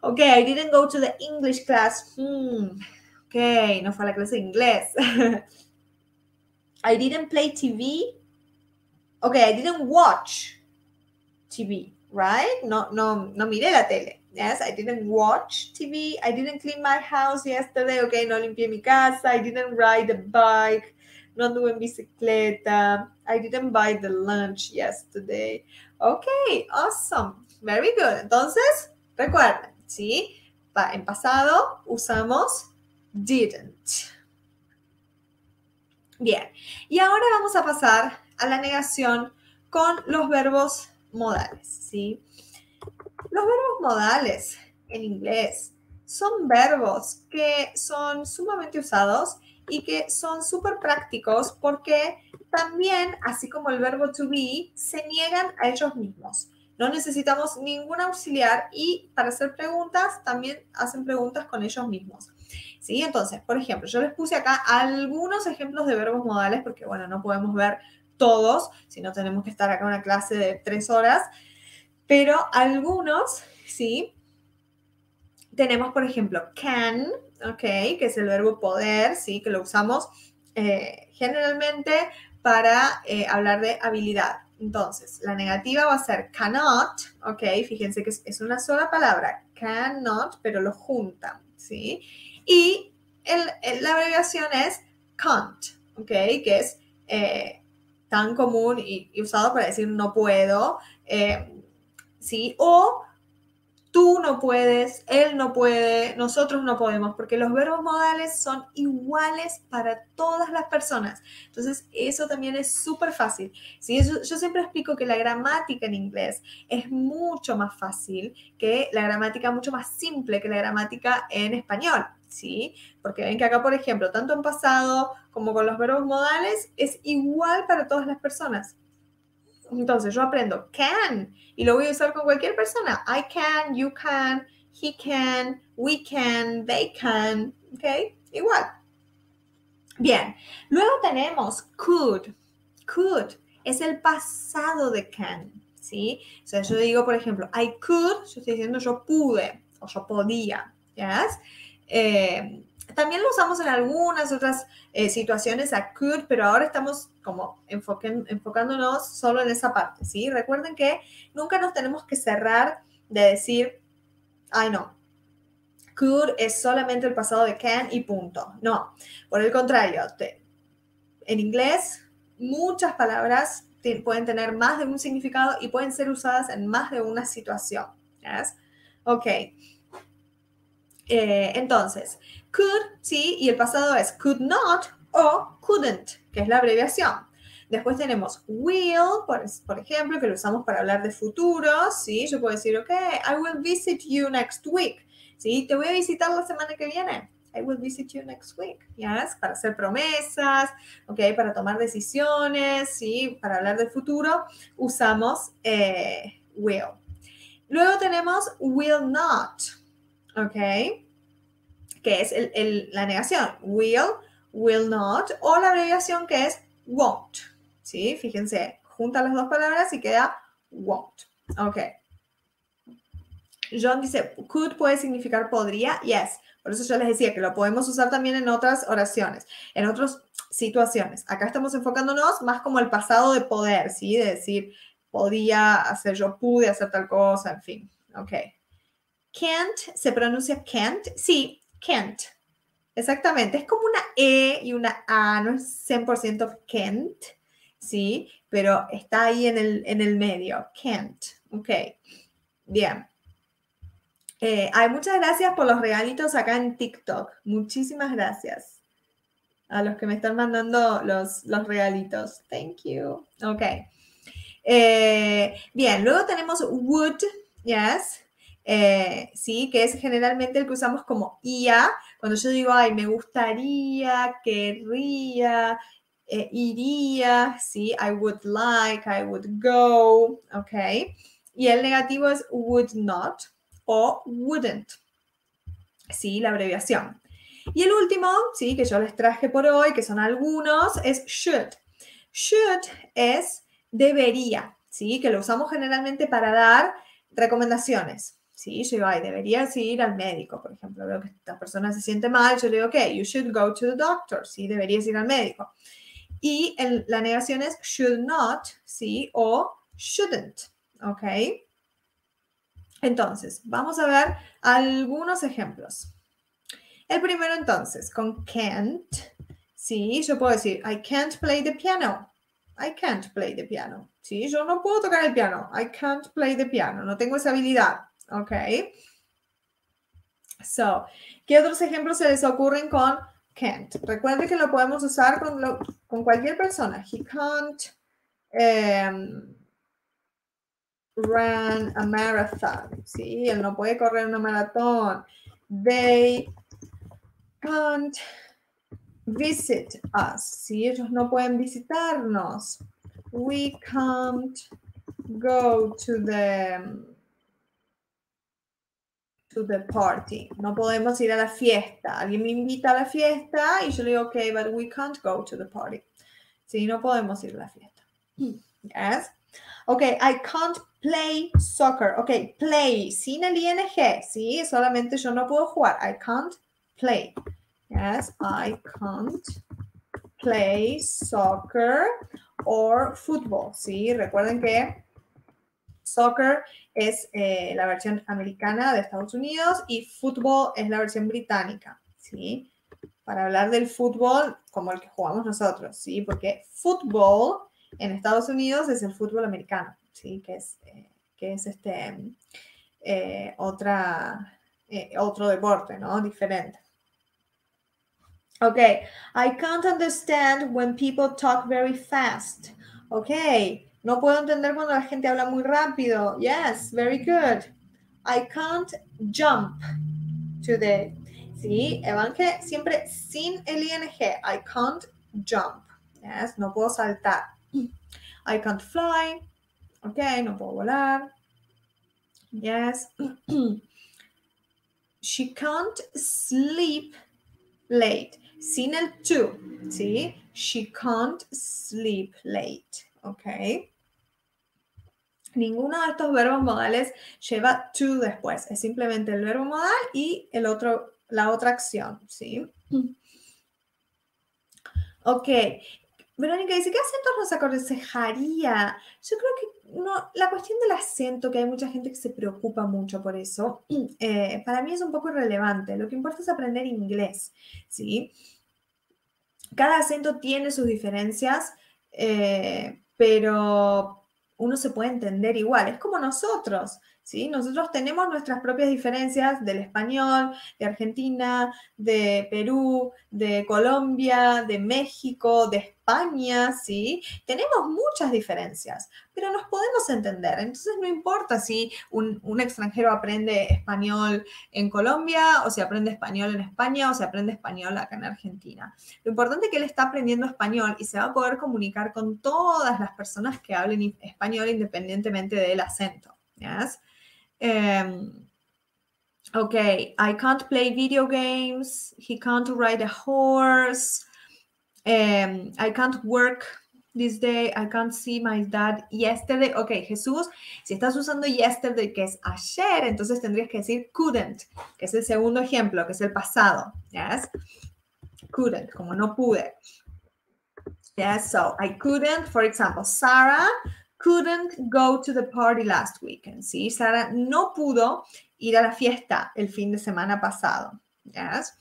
Ok, I didn't go to the English class. Hmm. Ok, no fue a la clase de inglés. I didn't play TV. Okay, I didn't watch TV, right? No, no, no miré la tele. Yes, I didn't watch TV. I didn't clean my house yesterday. Okay, no limpié mi casa. I didn't ride a bike. No anduve en bicicleta. I didn't buy the lunch yesterday. Okay, awesome. Very good. Entonces, recuerden, ¿sí? En pasado usamos didn't. Bien, y ahora vamos a pasar a la negación con los verbos modales, ¿sí? Los verbos modales en inglés son verbos que son sumamente usados y que son súper prácticos porque también, así como el verbo to be, se niegan a ellos mismos. No necesitamos ningún auxiliar y para hacer preguntas también hacen preguntas con ellos mismos. ¿Sí? Entonces, por ejemplo, yo les puse acá algunos ejemplos de verbos modales porque, bueno, no podemos ver todos, si no tenemos que estar acá en una clase de tres horas, pero algunos, ¿sí? Tenemos, por ejemplo, can, ¿ok? Que es el verbo poder, ¿sí? Que lo usamos eh, generalmente para eh, hablar de habilidad. Entonces, la negativa va a ser cannot, ¿ok? Fíjense que es, una sola palabra, cannot, pero lo juntan, ¿sí? Y la abreviación es can't, ¿ok? Que es eh, tan común y, usado para decir no puedo, ¿sí? O tú no puedes, él no puede, nosotros no podemos, porque los verbos modales son iguales para todas las personas. Entonces, eso también es súper fácil. ¿sí? Yo, siempre explico que la gramática en inglés es mucho más fácil que la gramática, mucho más simple que la gramática en español. ¿sí? Porque ven que acá, por ejemplo, tanto en pasado como con los verbos modales, es igual para todas las personas. Entonces yo aprendo can y lo voy a usar con cualquier persona. I can, you can, he can, we can, they can. ¿Ok? Igual. Bien. Luego tenemos could. Could es el pasado de can. ¿Sí? O sea, yo digo, por ejemplo, I could, yo estoy diciendo yo pude o yo podía. ¿Yes? También lo usamos en algunas otras eh, situaciones a could, pero ahora estamos como enfocándonos solo en esa parte, ¿sí? Recuerden que nunca nos tenemos que cerrar de decir, ay no, could es solamente el pasado de can y punto. No, por el contrario, en inglés muchas palabras pueden tener más de un significado y pueden ser usadas en más de una situación. ¿yes? Ok. Eh, entonces, could, sí, y el pasado es could not o couldn't, que es la abreviación. Después tenemos will, por, ejemplo, que lo usamos para hablar de futuro, ¿sí? Yo puedo decir, ok, I will visit you next week, ¿sí? Te voy a visitar la semana que viene. I will visit you next week, ¿yes? Para hacer promesas, ¿ok? Para tomar decisiones, ¿sí? Para hablar del futuro, usamos eh, will. Luego tenemos will not, ¿ok? Que es la negación, will, will not, o la abreviación que es won't. ¿Sí? Fíjense, junta las dos palabras y queda won't. Ok. John dice, could puede significar podría, yes. Por eso yo les decía que lo podemos usar también en otras oraciones, en otras situaciones. Acá estamos enfocándonos más como el pasado de poder, ¿sí? De decir, podía hacer, yo pude hacer tal cosa, en fin. Ok. Can't, ¿se pronuncia can't? Sí, Kent. Exactamente, es como una E y una A, no es 100% Kent, ¿sí? Pero está ahí en el, en el medio, Kent. Ok, bien. Eh, hay muchas gracias por los regalitos acá en TikTok. Muchísimas gracias a los que me están mandando los, los regalitos. Thank you. Ok. Eh, bien, luego tenemos would, yes. Eh, sí, que es generalmente el que usamos como IA, cuando yo digo, ay, me gustaría, querría, eh, iría, sí, I would like, I would go, ok. Y el negativo es would not o wouldn't, sí, la abreviación. Y el último, sí, que yo les traje por hoy, que son algunos, es should. Should es debería, sí, que lo usamos generalmente para dar recomendaciones. Sí, yo digo, ay, deberías ir al médico, por ejemplo, veo que esta persona se siente mal, yo le digo, ok, you should go to the doctor, sí, deberías ir al médico. Y la negación es should not, ¿sí? O shouldn't, ¿ok? Entonces, vamos a ver algunos ejemplos. El primero entonces, con can't, sí, yo puedo decir, I can't play the piano. I can't play the piano. Sí, yo no puedo tocar el piano. I can't play the piano. No tengo esa habilidad. ¿Ok? So, ¿qué otros ejemplos se les ocurren con can't? Recuerden que lo podemos usar con, con cualquier persona. He can't um, run a marathon. Sí, él no puede correr una maratón. They can't visit us. Sí, ellos no pueden visitarnos. We can't go to the to the party. No podemos ir a la fiesta. Alguien me invita a la fiesta y yo le digo, ok, but we can't go to the party. Sí, no podemos ir a la fiesta. Yes. Ok, I can't play soccer. Ok, play sin el ing. Sí, solamente yo no puedo jugar. I can't play. Yes, I can't play soccer or football. Sí, recuerden que soccer es eh, la versión americana de Estados Unidos y fútbol es la versión británica, ¿sí? Para hablar del fútbol como el que jugamos nosotros, ¿sí? Porque fútbol en Estados Unidos es el fútbol americano, ¿sí? Que es, eh, que es este, eh, otra, otro deporte, ¿no? Diferente. Ok, I can't understand when people talk very fast. Ok, no puedo entender cuando la gente habla muy rápido. Yes, very good. I can't jump today. Sí, Evange siempre sin el ing. I can't jump. Yes, no puedo saltar. I can't fly. Ok, no puedo volar. Yes. She can't sleep late. Sin el to, ¿sí? She can't sleep late. Ok. Ninguno de estos verbos modales lleva to después. Es simplemente el verbo modal y el otro, la otra acción, ¿sí? Ok. Verónica dice, ¿qué acentos nos aconsejaría? Yo creo que no, la cuestión del acento, que hay mucha gente que se preocupa mucho por eso, eh, para mí es un poco irrelevante. Lo que importa es aprender inglés, ¿sí? Cada acento tiene sus diferencias, eh, pero uno se puede entender igual, es como nosotros, ¿sí? Nosotros tenemos nuestras propias diferencias del español, de Argentina, de Perú, de Colombia, de México, de España, ¿sí? Tenemos muchas diferencias, pero nos podemos entender. Entonces no importa si un, un extranjero aprende español en Colombia o si aprende español en España o si aprende español acá en Argentina. Lo importante es que él está aprendiendo español y se va a poder comunicar con todas las personas que hablen español independientemente del acento. ¿yes? Um, okay, I can't play video games. He can't ride a horse. Um, I can't work this day. I can't see my dad yesterday. Ok, Jesús, si estás usando yesterday, que es ayer, entonces tendrías que decir couldn't, que es el segundo ejemplo, que es el pasado. Yes? Couldn't, como no pude. Yes, so I couldn't, for example, Sarah couldn't go to the party last weekend. ¿sí? Sara no pudo ir a la fiesta el fin de semana pasado. Yes.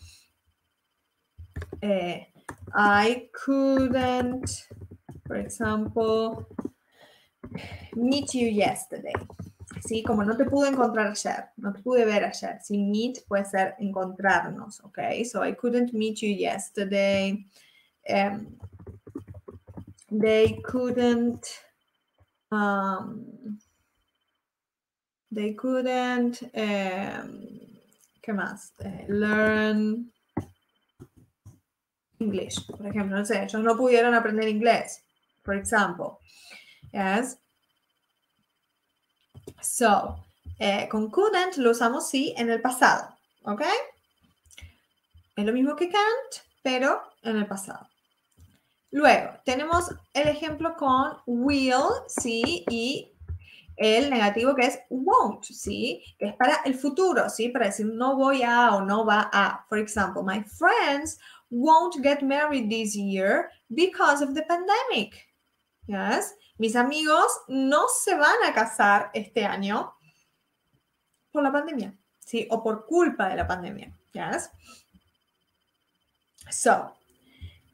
Eh, I couldn't, for example, meet you yesterday. Sí, como no te pude encontrar ayer, no te pude ver ayer. Sí, meet puede ser encontrarnos, ok? So I couldn't meet you yesterday. Um, they couldn't Um, they couldn't, um, ¿qué más? Uh, learn English, por ejemplo. No sé, ellos no pudieron aprender inglés, for example. Yes. So, eh, con couldn't lo usamos sí en el pasado, ¿ok? Es lo mismo que can't, pero en el pasado. Luego, tenemos el ejemplo con will, ¿sí? Y el negativo que es won't, ¿sí? Que es para el futuro, ¿sí? Para decir no voy a o no va a. For example, my friends won't get married this year because of the pandemic. Yes. Mis amigos no se van a casar este año por la pandemia, ¿sí? O por culpa de la pandemia. Yes. So,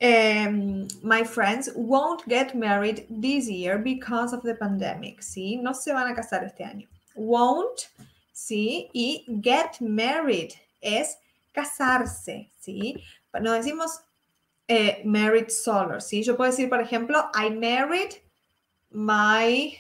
um, my friends won't get married this year because of the pandemic, ¿sí? No se van a casar este año. Won't, ¿sí? Y get married es casarse, ¿sí? No decimos eh, married solo, ¿sí? Yo puedo decir, por ejemplo, I married my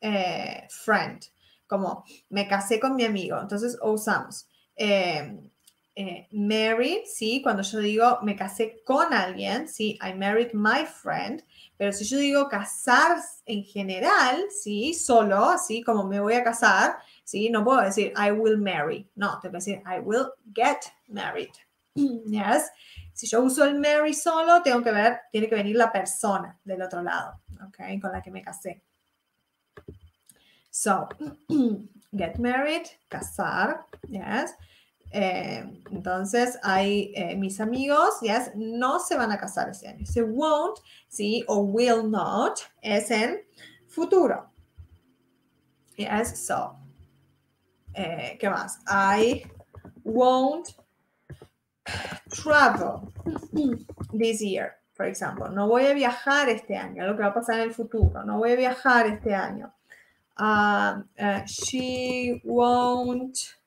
eh, friend, como me casé con mi amigo. Entonces usamos eh, eh, married, ¿sí? Cuando yo digo me casé con alguien, ¿sí? I married my friend. Pero si yo digo casar en general, ¿sí? Solo, así como me voy a casar, ¿sí? No puedo decir I will marry. No, tengo que decir I will get married. Yes. Si yo uso el marry solo, tengo que ver, tiene que venir la persona del otro lado, ¿ok? Con la que me casé. So, get married, casar, yes. Eh, entonces, hay eh, mis amigos, yes, no se van a casar ese año. Se won't, sí, o will not, es en futuro. Yes, so. Eh, ¿Qué más? I won't travel this year, for example. No voy a viajar este año, lo que va a pasar en el futuro. No voy a viajar este año. Uh, uh, she won't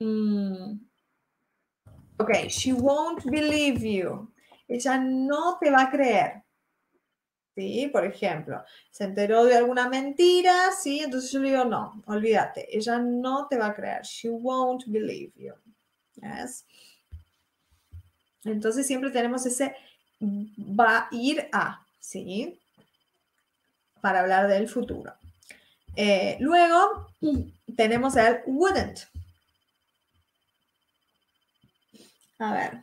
Mm. Ok, she won't believe you. Ella no te va a creer. ¿Sí? Por ejemplo, se enteró de alguna mentira, ¿sí? Entonces yo le digo, no, olvídate, ella no te va a creer. She won't believe you. Yes. Entonces siempre tenemos ese va a ir a, ¿sí? Para hablar del futuro. Eh, luego tenemos el wouldn't. A ver.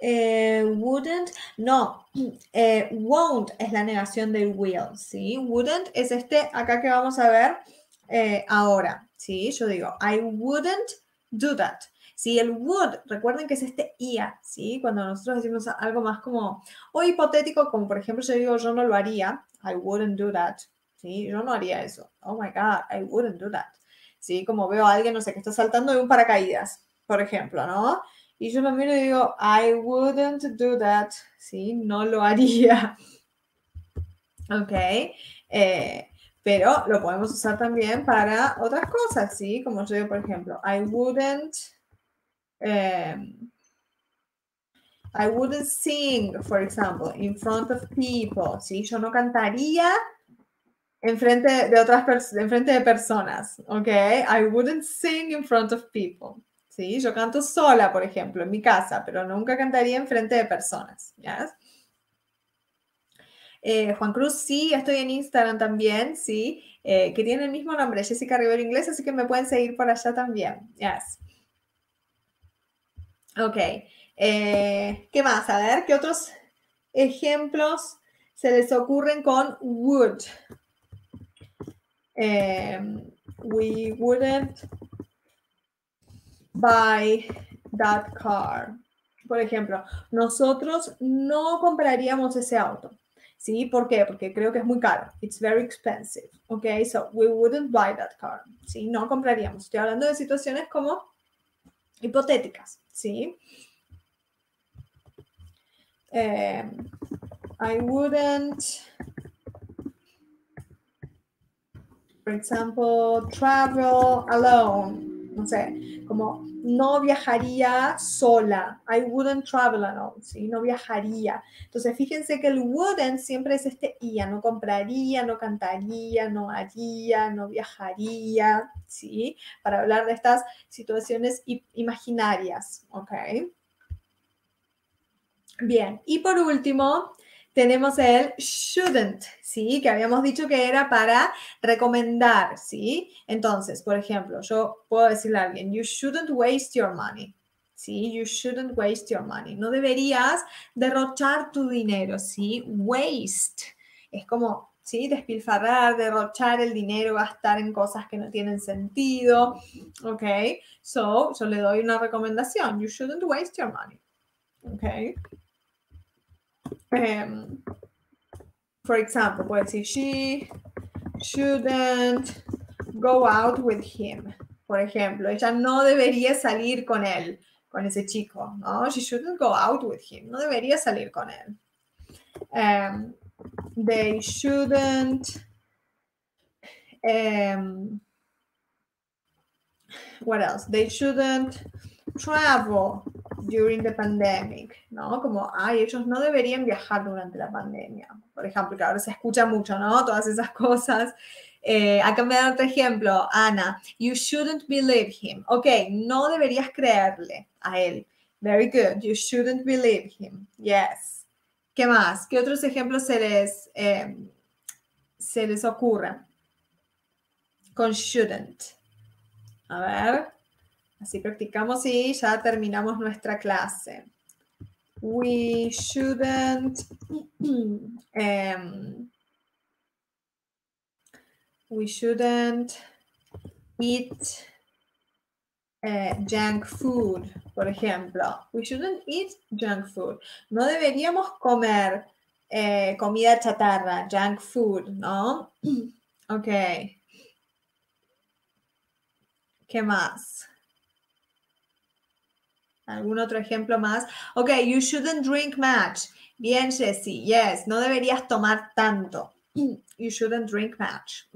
Eh, wouldn't, no, eh, won't es la negación del will, ¿sí? Wouldn't es este acá que vamos a ver eh, ahora, ¿sí? Yo digo, I wouldn't do that. Sí, el would, recuerden que es este IA, ¿sí? Cuando nosotros decimos algo más como, o hipotético, como por ejemplo yo digo, yo no lo haría, I wouldn't do that, ¿sí? Yo no haría eso. Oh my God, I wouldn't do that. ¿Sí? Como veo a alguien, no sé, que está saltando de un paracaídas por ejemplo, ¿no? Y yo lo miro y digo, I wouldn't do that, ¿sí? No lo haría. ¿Ok? Eh, pero lo podemos usar también para otras cosas, ¿sí? Como yo digo, por ejemplo, I wouldn't... Um, I wouldn't sing, for example, in front of people, ¿sí? Yo no cantaría en frente de otras en frente de personas, ¿ok? I wouldn't sing in front of people. ¿Sí? Yo canto sola, por ejemplo, en mi casa, pero nunca cantaría en frente de personas, ¿ya? Eh, Juan Cruz, sí, estoy en Instagram también, sí, eh, que tiene el mismo nombre, Jessica Rivero Inglés, así que me pueden seguir por allá también. Yes. Ok. Eh, ¿Qué más? A ver, ¿qué otros ejemplos se les ocurren con would? we wouldn't buy that car. Por ejemplo, nosotros no compraríamos ese auto. ¿Sí? ¿Por qué? Porque creo que es muy caro. It's very expensive. Ok, so we wouldn't buy that car. ¿Sí? No compraríamos. Estoy hablando de situaciones como hipotéticas. ¿Sí? Eh, I wouldn't, for example, travel alone no sé, como no viajaría sola, I wouldn't travel alone, ¿sí? No viajaría. Entonces, fíjense que el wouldn't siempre es este ia, no compraría, no cantaría, no haría, no viajaría, ¿sí? Para hablar de estas situaciones imaginarias, ¿ok? Bien, y por último, tenemos el shouldn't, ¿sí? Que habíamos dicho que era para recomendar, ¿sí? Entonces, por ejemplo, yo puedo decirle a alguien, you shouldn't waste your money, ¿sí? You shouldn't waste your money. No deberías derrochar tu dinero, ¿sí? Waste. Es como ¿sí? Despilfarrar, derrochar el dinero, gastar en cosas que no tienen sentido, ¿ok? So, yo le doy una recomendación. You shouldn't waste your money, ¿ok? Um, for example, puede decir, she shouldn't go out with him. Por ejemplo, ella no debería salir con él, con ese chico, ¿no? She shouldn't go out with him. No debería salir con él. Um, they shouldn't um, what else they shouldn't travel during the pandemic no como ay ellos no deberían viajar durante la pandemia. Por ejemplo que ahora se escucha mucho no todas esas cosas. Eh, acá me da otro ejemplo Ana. You shouldn't believe him. Ok no deberías creerle a él. Very good. You shouldn't believe him. Yes. ¿Qué más? ¿Qué otros ejemplos se les, eh, se les ocurren? Con shouldn't. A ver, así practicamos y ya terminamos nuestra clase. We shouldn't. Um, we shouldn't eat eh, junk food, por ejemplo. We shouldn't eat junk food. No deberíamos comer eh, comida chatarra, junk food, ¿no? ok. ¿Qué más? ¿Algún otro ejemplo más? Ok, you shouldn't drink much. Bien, Jessie. Yes, no deberías tomar tanto. You shouldn't drink much.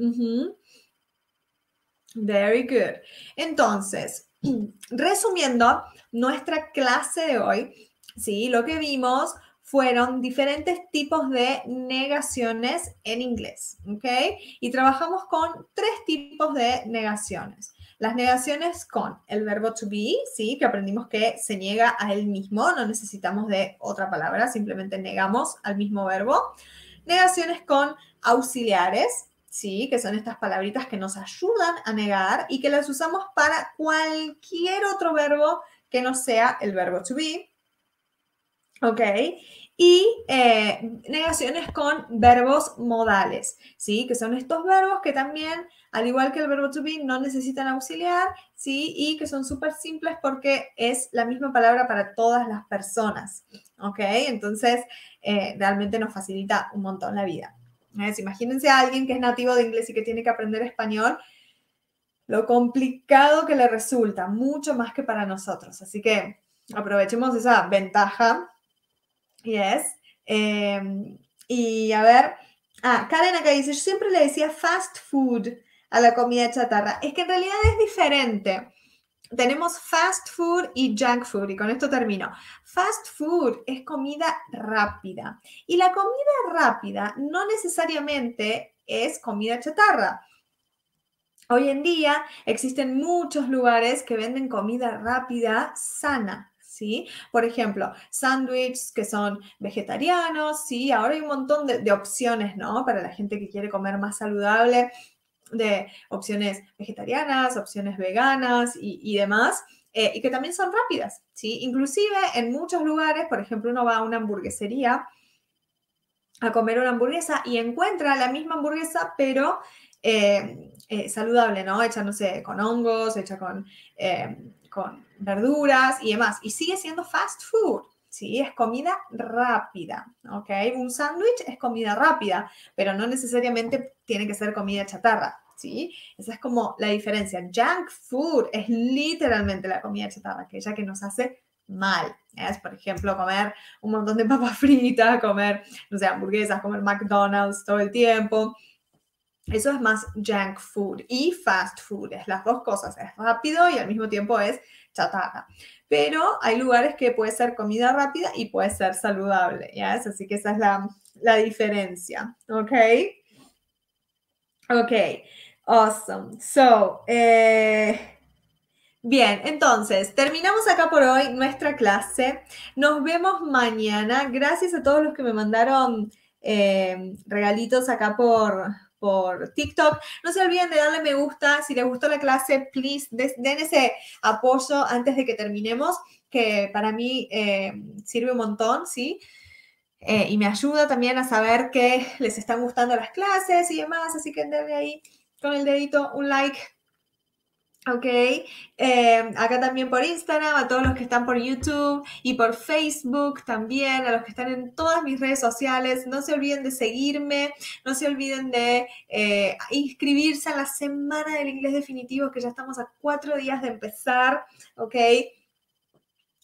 Very good. Entonces, Resumiendo, nuestra clase de hoy, ¿sí? Lo que vimos fueron diferentes tipos de negaciones en inglés, ¿ok? Y trabajamos con tres tipos de negaciones. Las negaciones con el verbo to be, ¿sí? Que aprendimos que se niega a él mismo, no necesitamos de otra palabra, simplemente negamos al mismo verbo. Negaciones con auxiliares, ¿sí? Que son estas palabritas que nos ayudan a negar y que las usamos para cualquier otro verbo que no sea el verbo to be. ¿Ok? Y eh, negaciones con verbos modales, ¿sí? Que son estos verbos que también, al igual que el verbo to be, no necesitan auxiliar, ¿sí? Y que son súper simples porque es la misma palabra para todas las personas, ¿ok? Entonces, eh, realmente nos facilita un montón la vida. Imagínense a alguien que es nativo de inglés y que tiene que aprender español, lo complicado que le resulta, mucho más que para nosotros. Así que aprovechemos esa ventaja. Yes. Em, y a ver, ah, Karen acá dice, yo siempre le decía fast food a la comida chatarra. Es que en realidad es diferente tenemos fast food y junk food, y con esto termino. Fast food es comida rápida, y la comida rápida no necesariamente es comida chatarra. Hoy en día existen muchos lugares que venden comida rápida sana, ¿sí? Por ejemplo, sándwiches que son vegetarianos, ¿sí? Ahora hay un montón de, opciones, ¿no? Para la gente que quiere comer más saludable de opciones vegetarianas, opciones veganas y, demás, eh, y que también son rápidas, ¿sí? Inclusive en muchos lugares, por ejemplo, uno va a una hamburguesería a comer una hamburguesa y encuentra la misma hamburguesa, pero eh, eh, saludable, ¿no? Hecha, con hongos, hecha con, con verduras y demás. Y sigue siendo fast food, ¿sí? Es comida rápida, ¿ok? Un sándwich es comida rápida, pero no necesariamente tiene que ser comida chatarra, ¿sí? Esa es como la diferencia. Junk food es literalmente la comida chatarra, aquella que nos hace mal. Es, por ejemplo, comer un montón de papas fritas, comer, no sé, hamburguesas, comer McDonald's todo el tiempo. Eso es más junk food y fast food, es las dos cosas, es rápido y al mismo tiempo es chatarra. Pero hay lugares que puede ser comida rápida y puede ser saludable, ¿ya? Así que esa es la, diferencia, ¿ok? Ok, awesome. So, eh, bien, entonces, terminamos acá por hoy nuestra clase. Nos vemos mañana. Gracias a todos los que me mandaron eh, regalitos acá por, por TikTok. No se olviden de darle me gusta. Si les gustó la clase, please, den ese apoyo antes de que terminemos, que para mí eh, sirve un montón, ¿sí? Eh, y me ayuda también a saber que les están gustando las clases y demás, así que denle ahí con el dedito un like Ok, eh, acá también por Instagram, a todos los que están por YouTube y por Facebook también, a los que están en todas mis redes sociales. No se olviden de seguirme, no se olviden de eh, inscribirse a la Semana del Inglés Definitivo, que ya estamos a cuatro días de empezar, ok.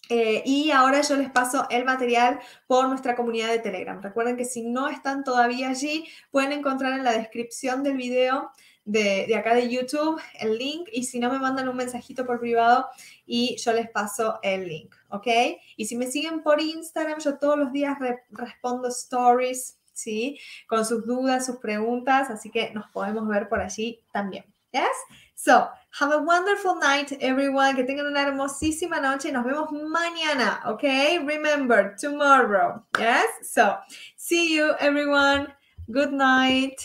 Eh, y ahora yo les paso el material por nuestra comunidad de Telegram. Recuerden que si no están todavía allí, pueden encontrar en la descripción del video de, acá de YouTube el link y si no me mandan un mensajito por privado y yo les paso el link, ¿ok? Y si me siguen por Instagram, yo todos los días respondo stories, ¿sí? Con sus dudas, sus preguntas, así que nos podemos ver por allí también. ¿Yes? So, have a wonderful night, everyone. Que tengan una hermosísima noche. Nos vemos mañana, ¿ok? Remember, tomorrow. Yes? So, see you, everyone. Good night.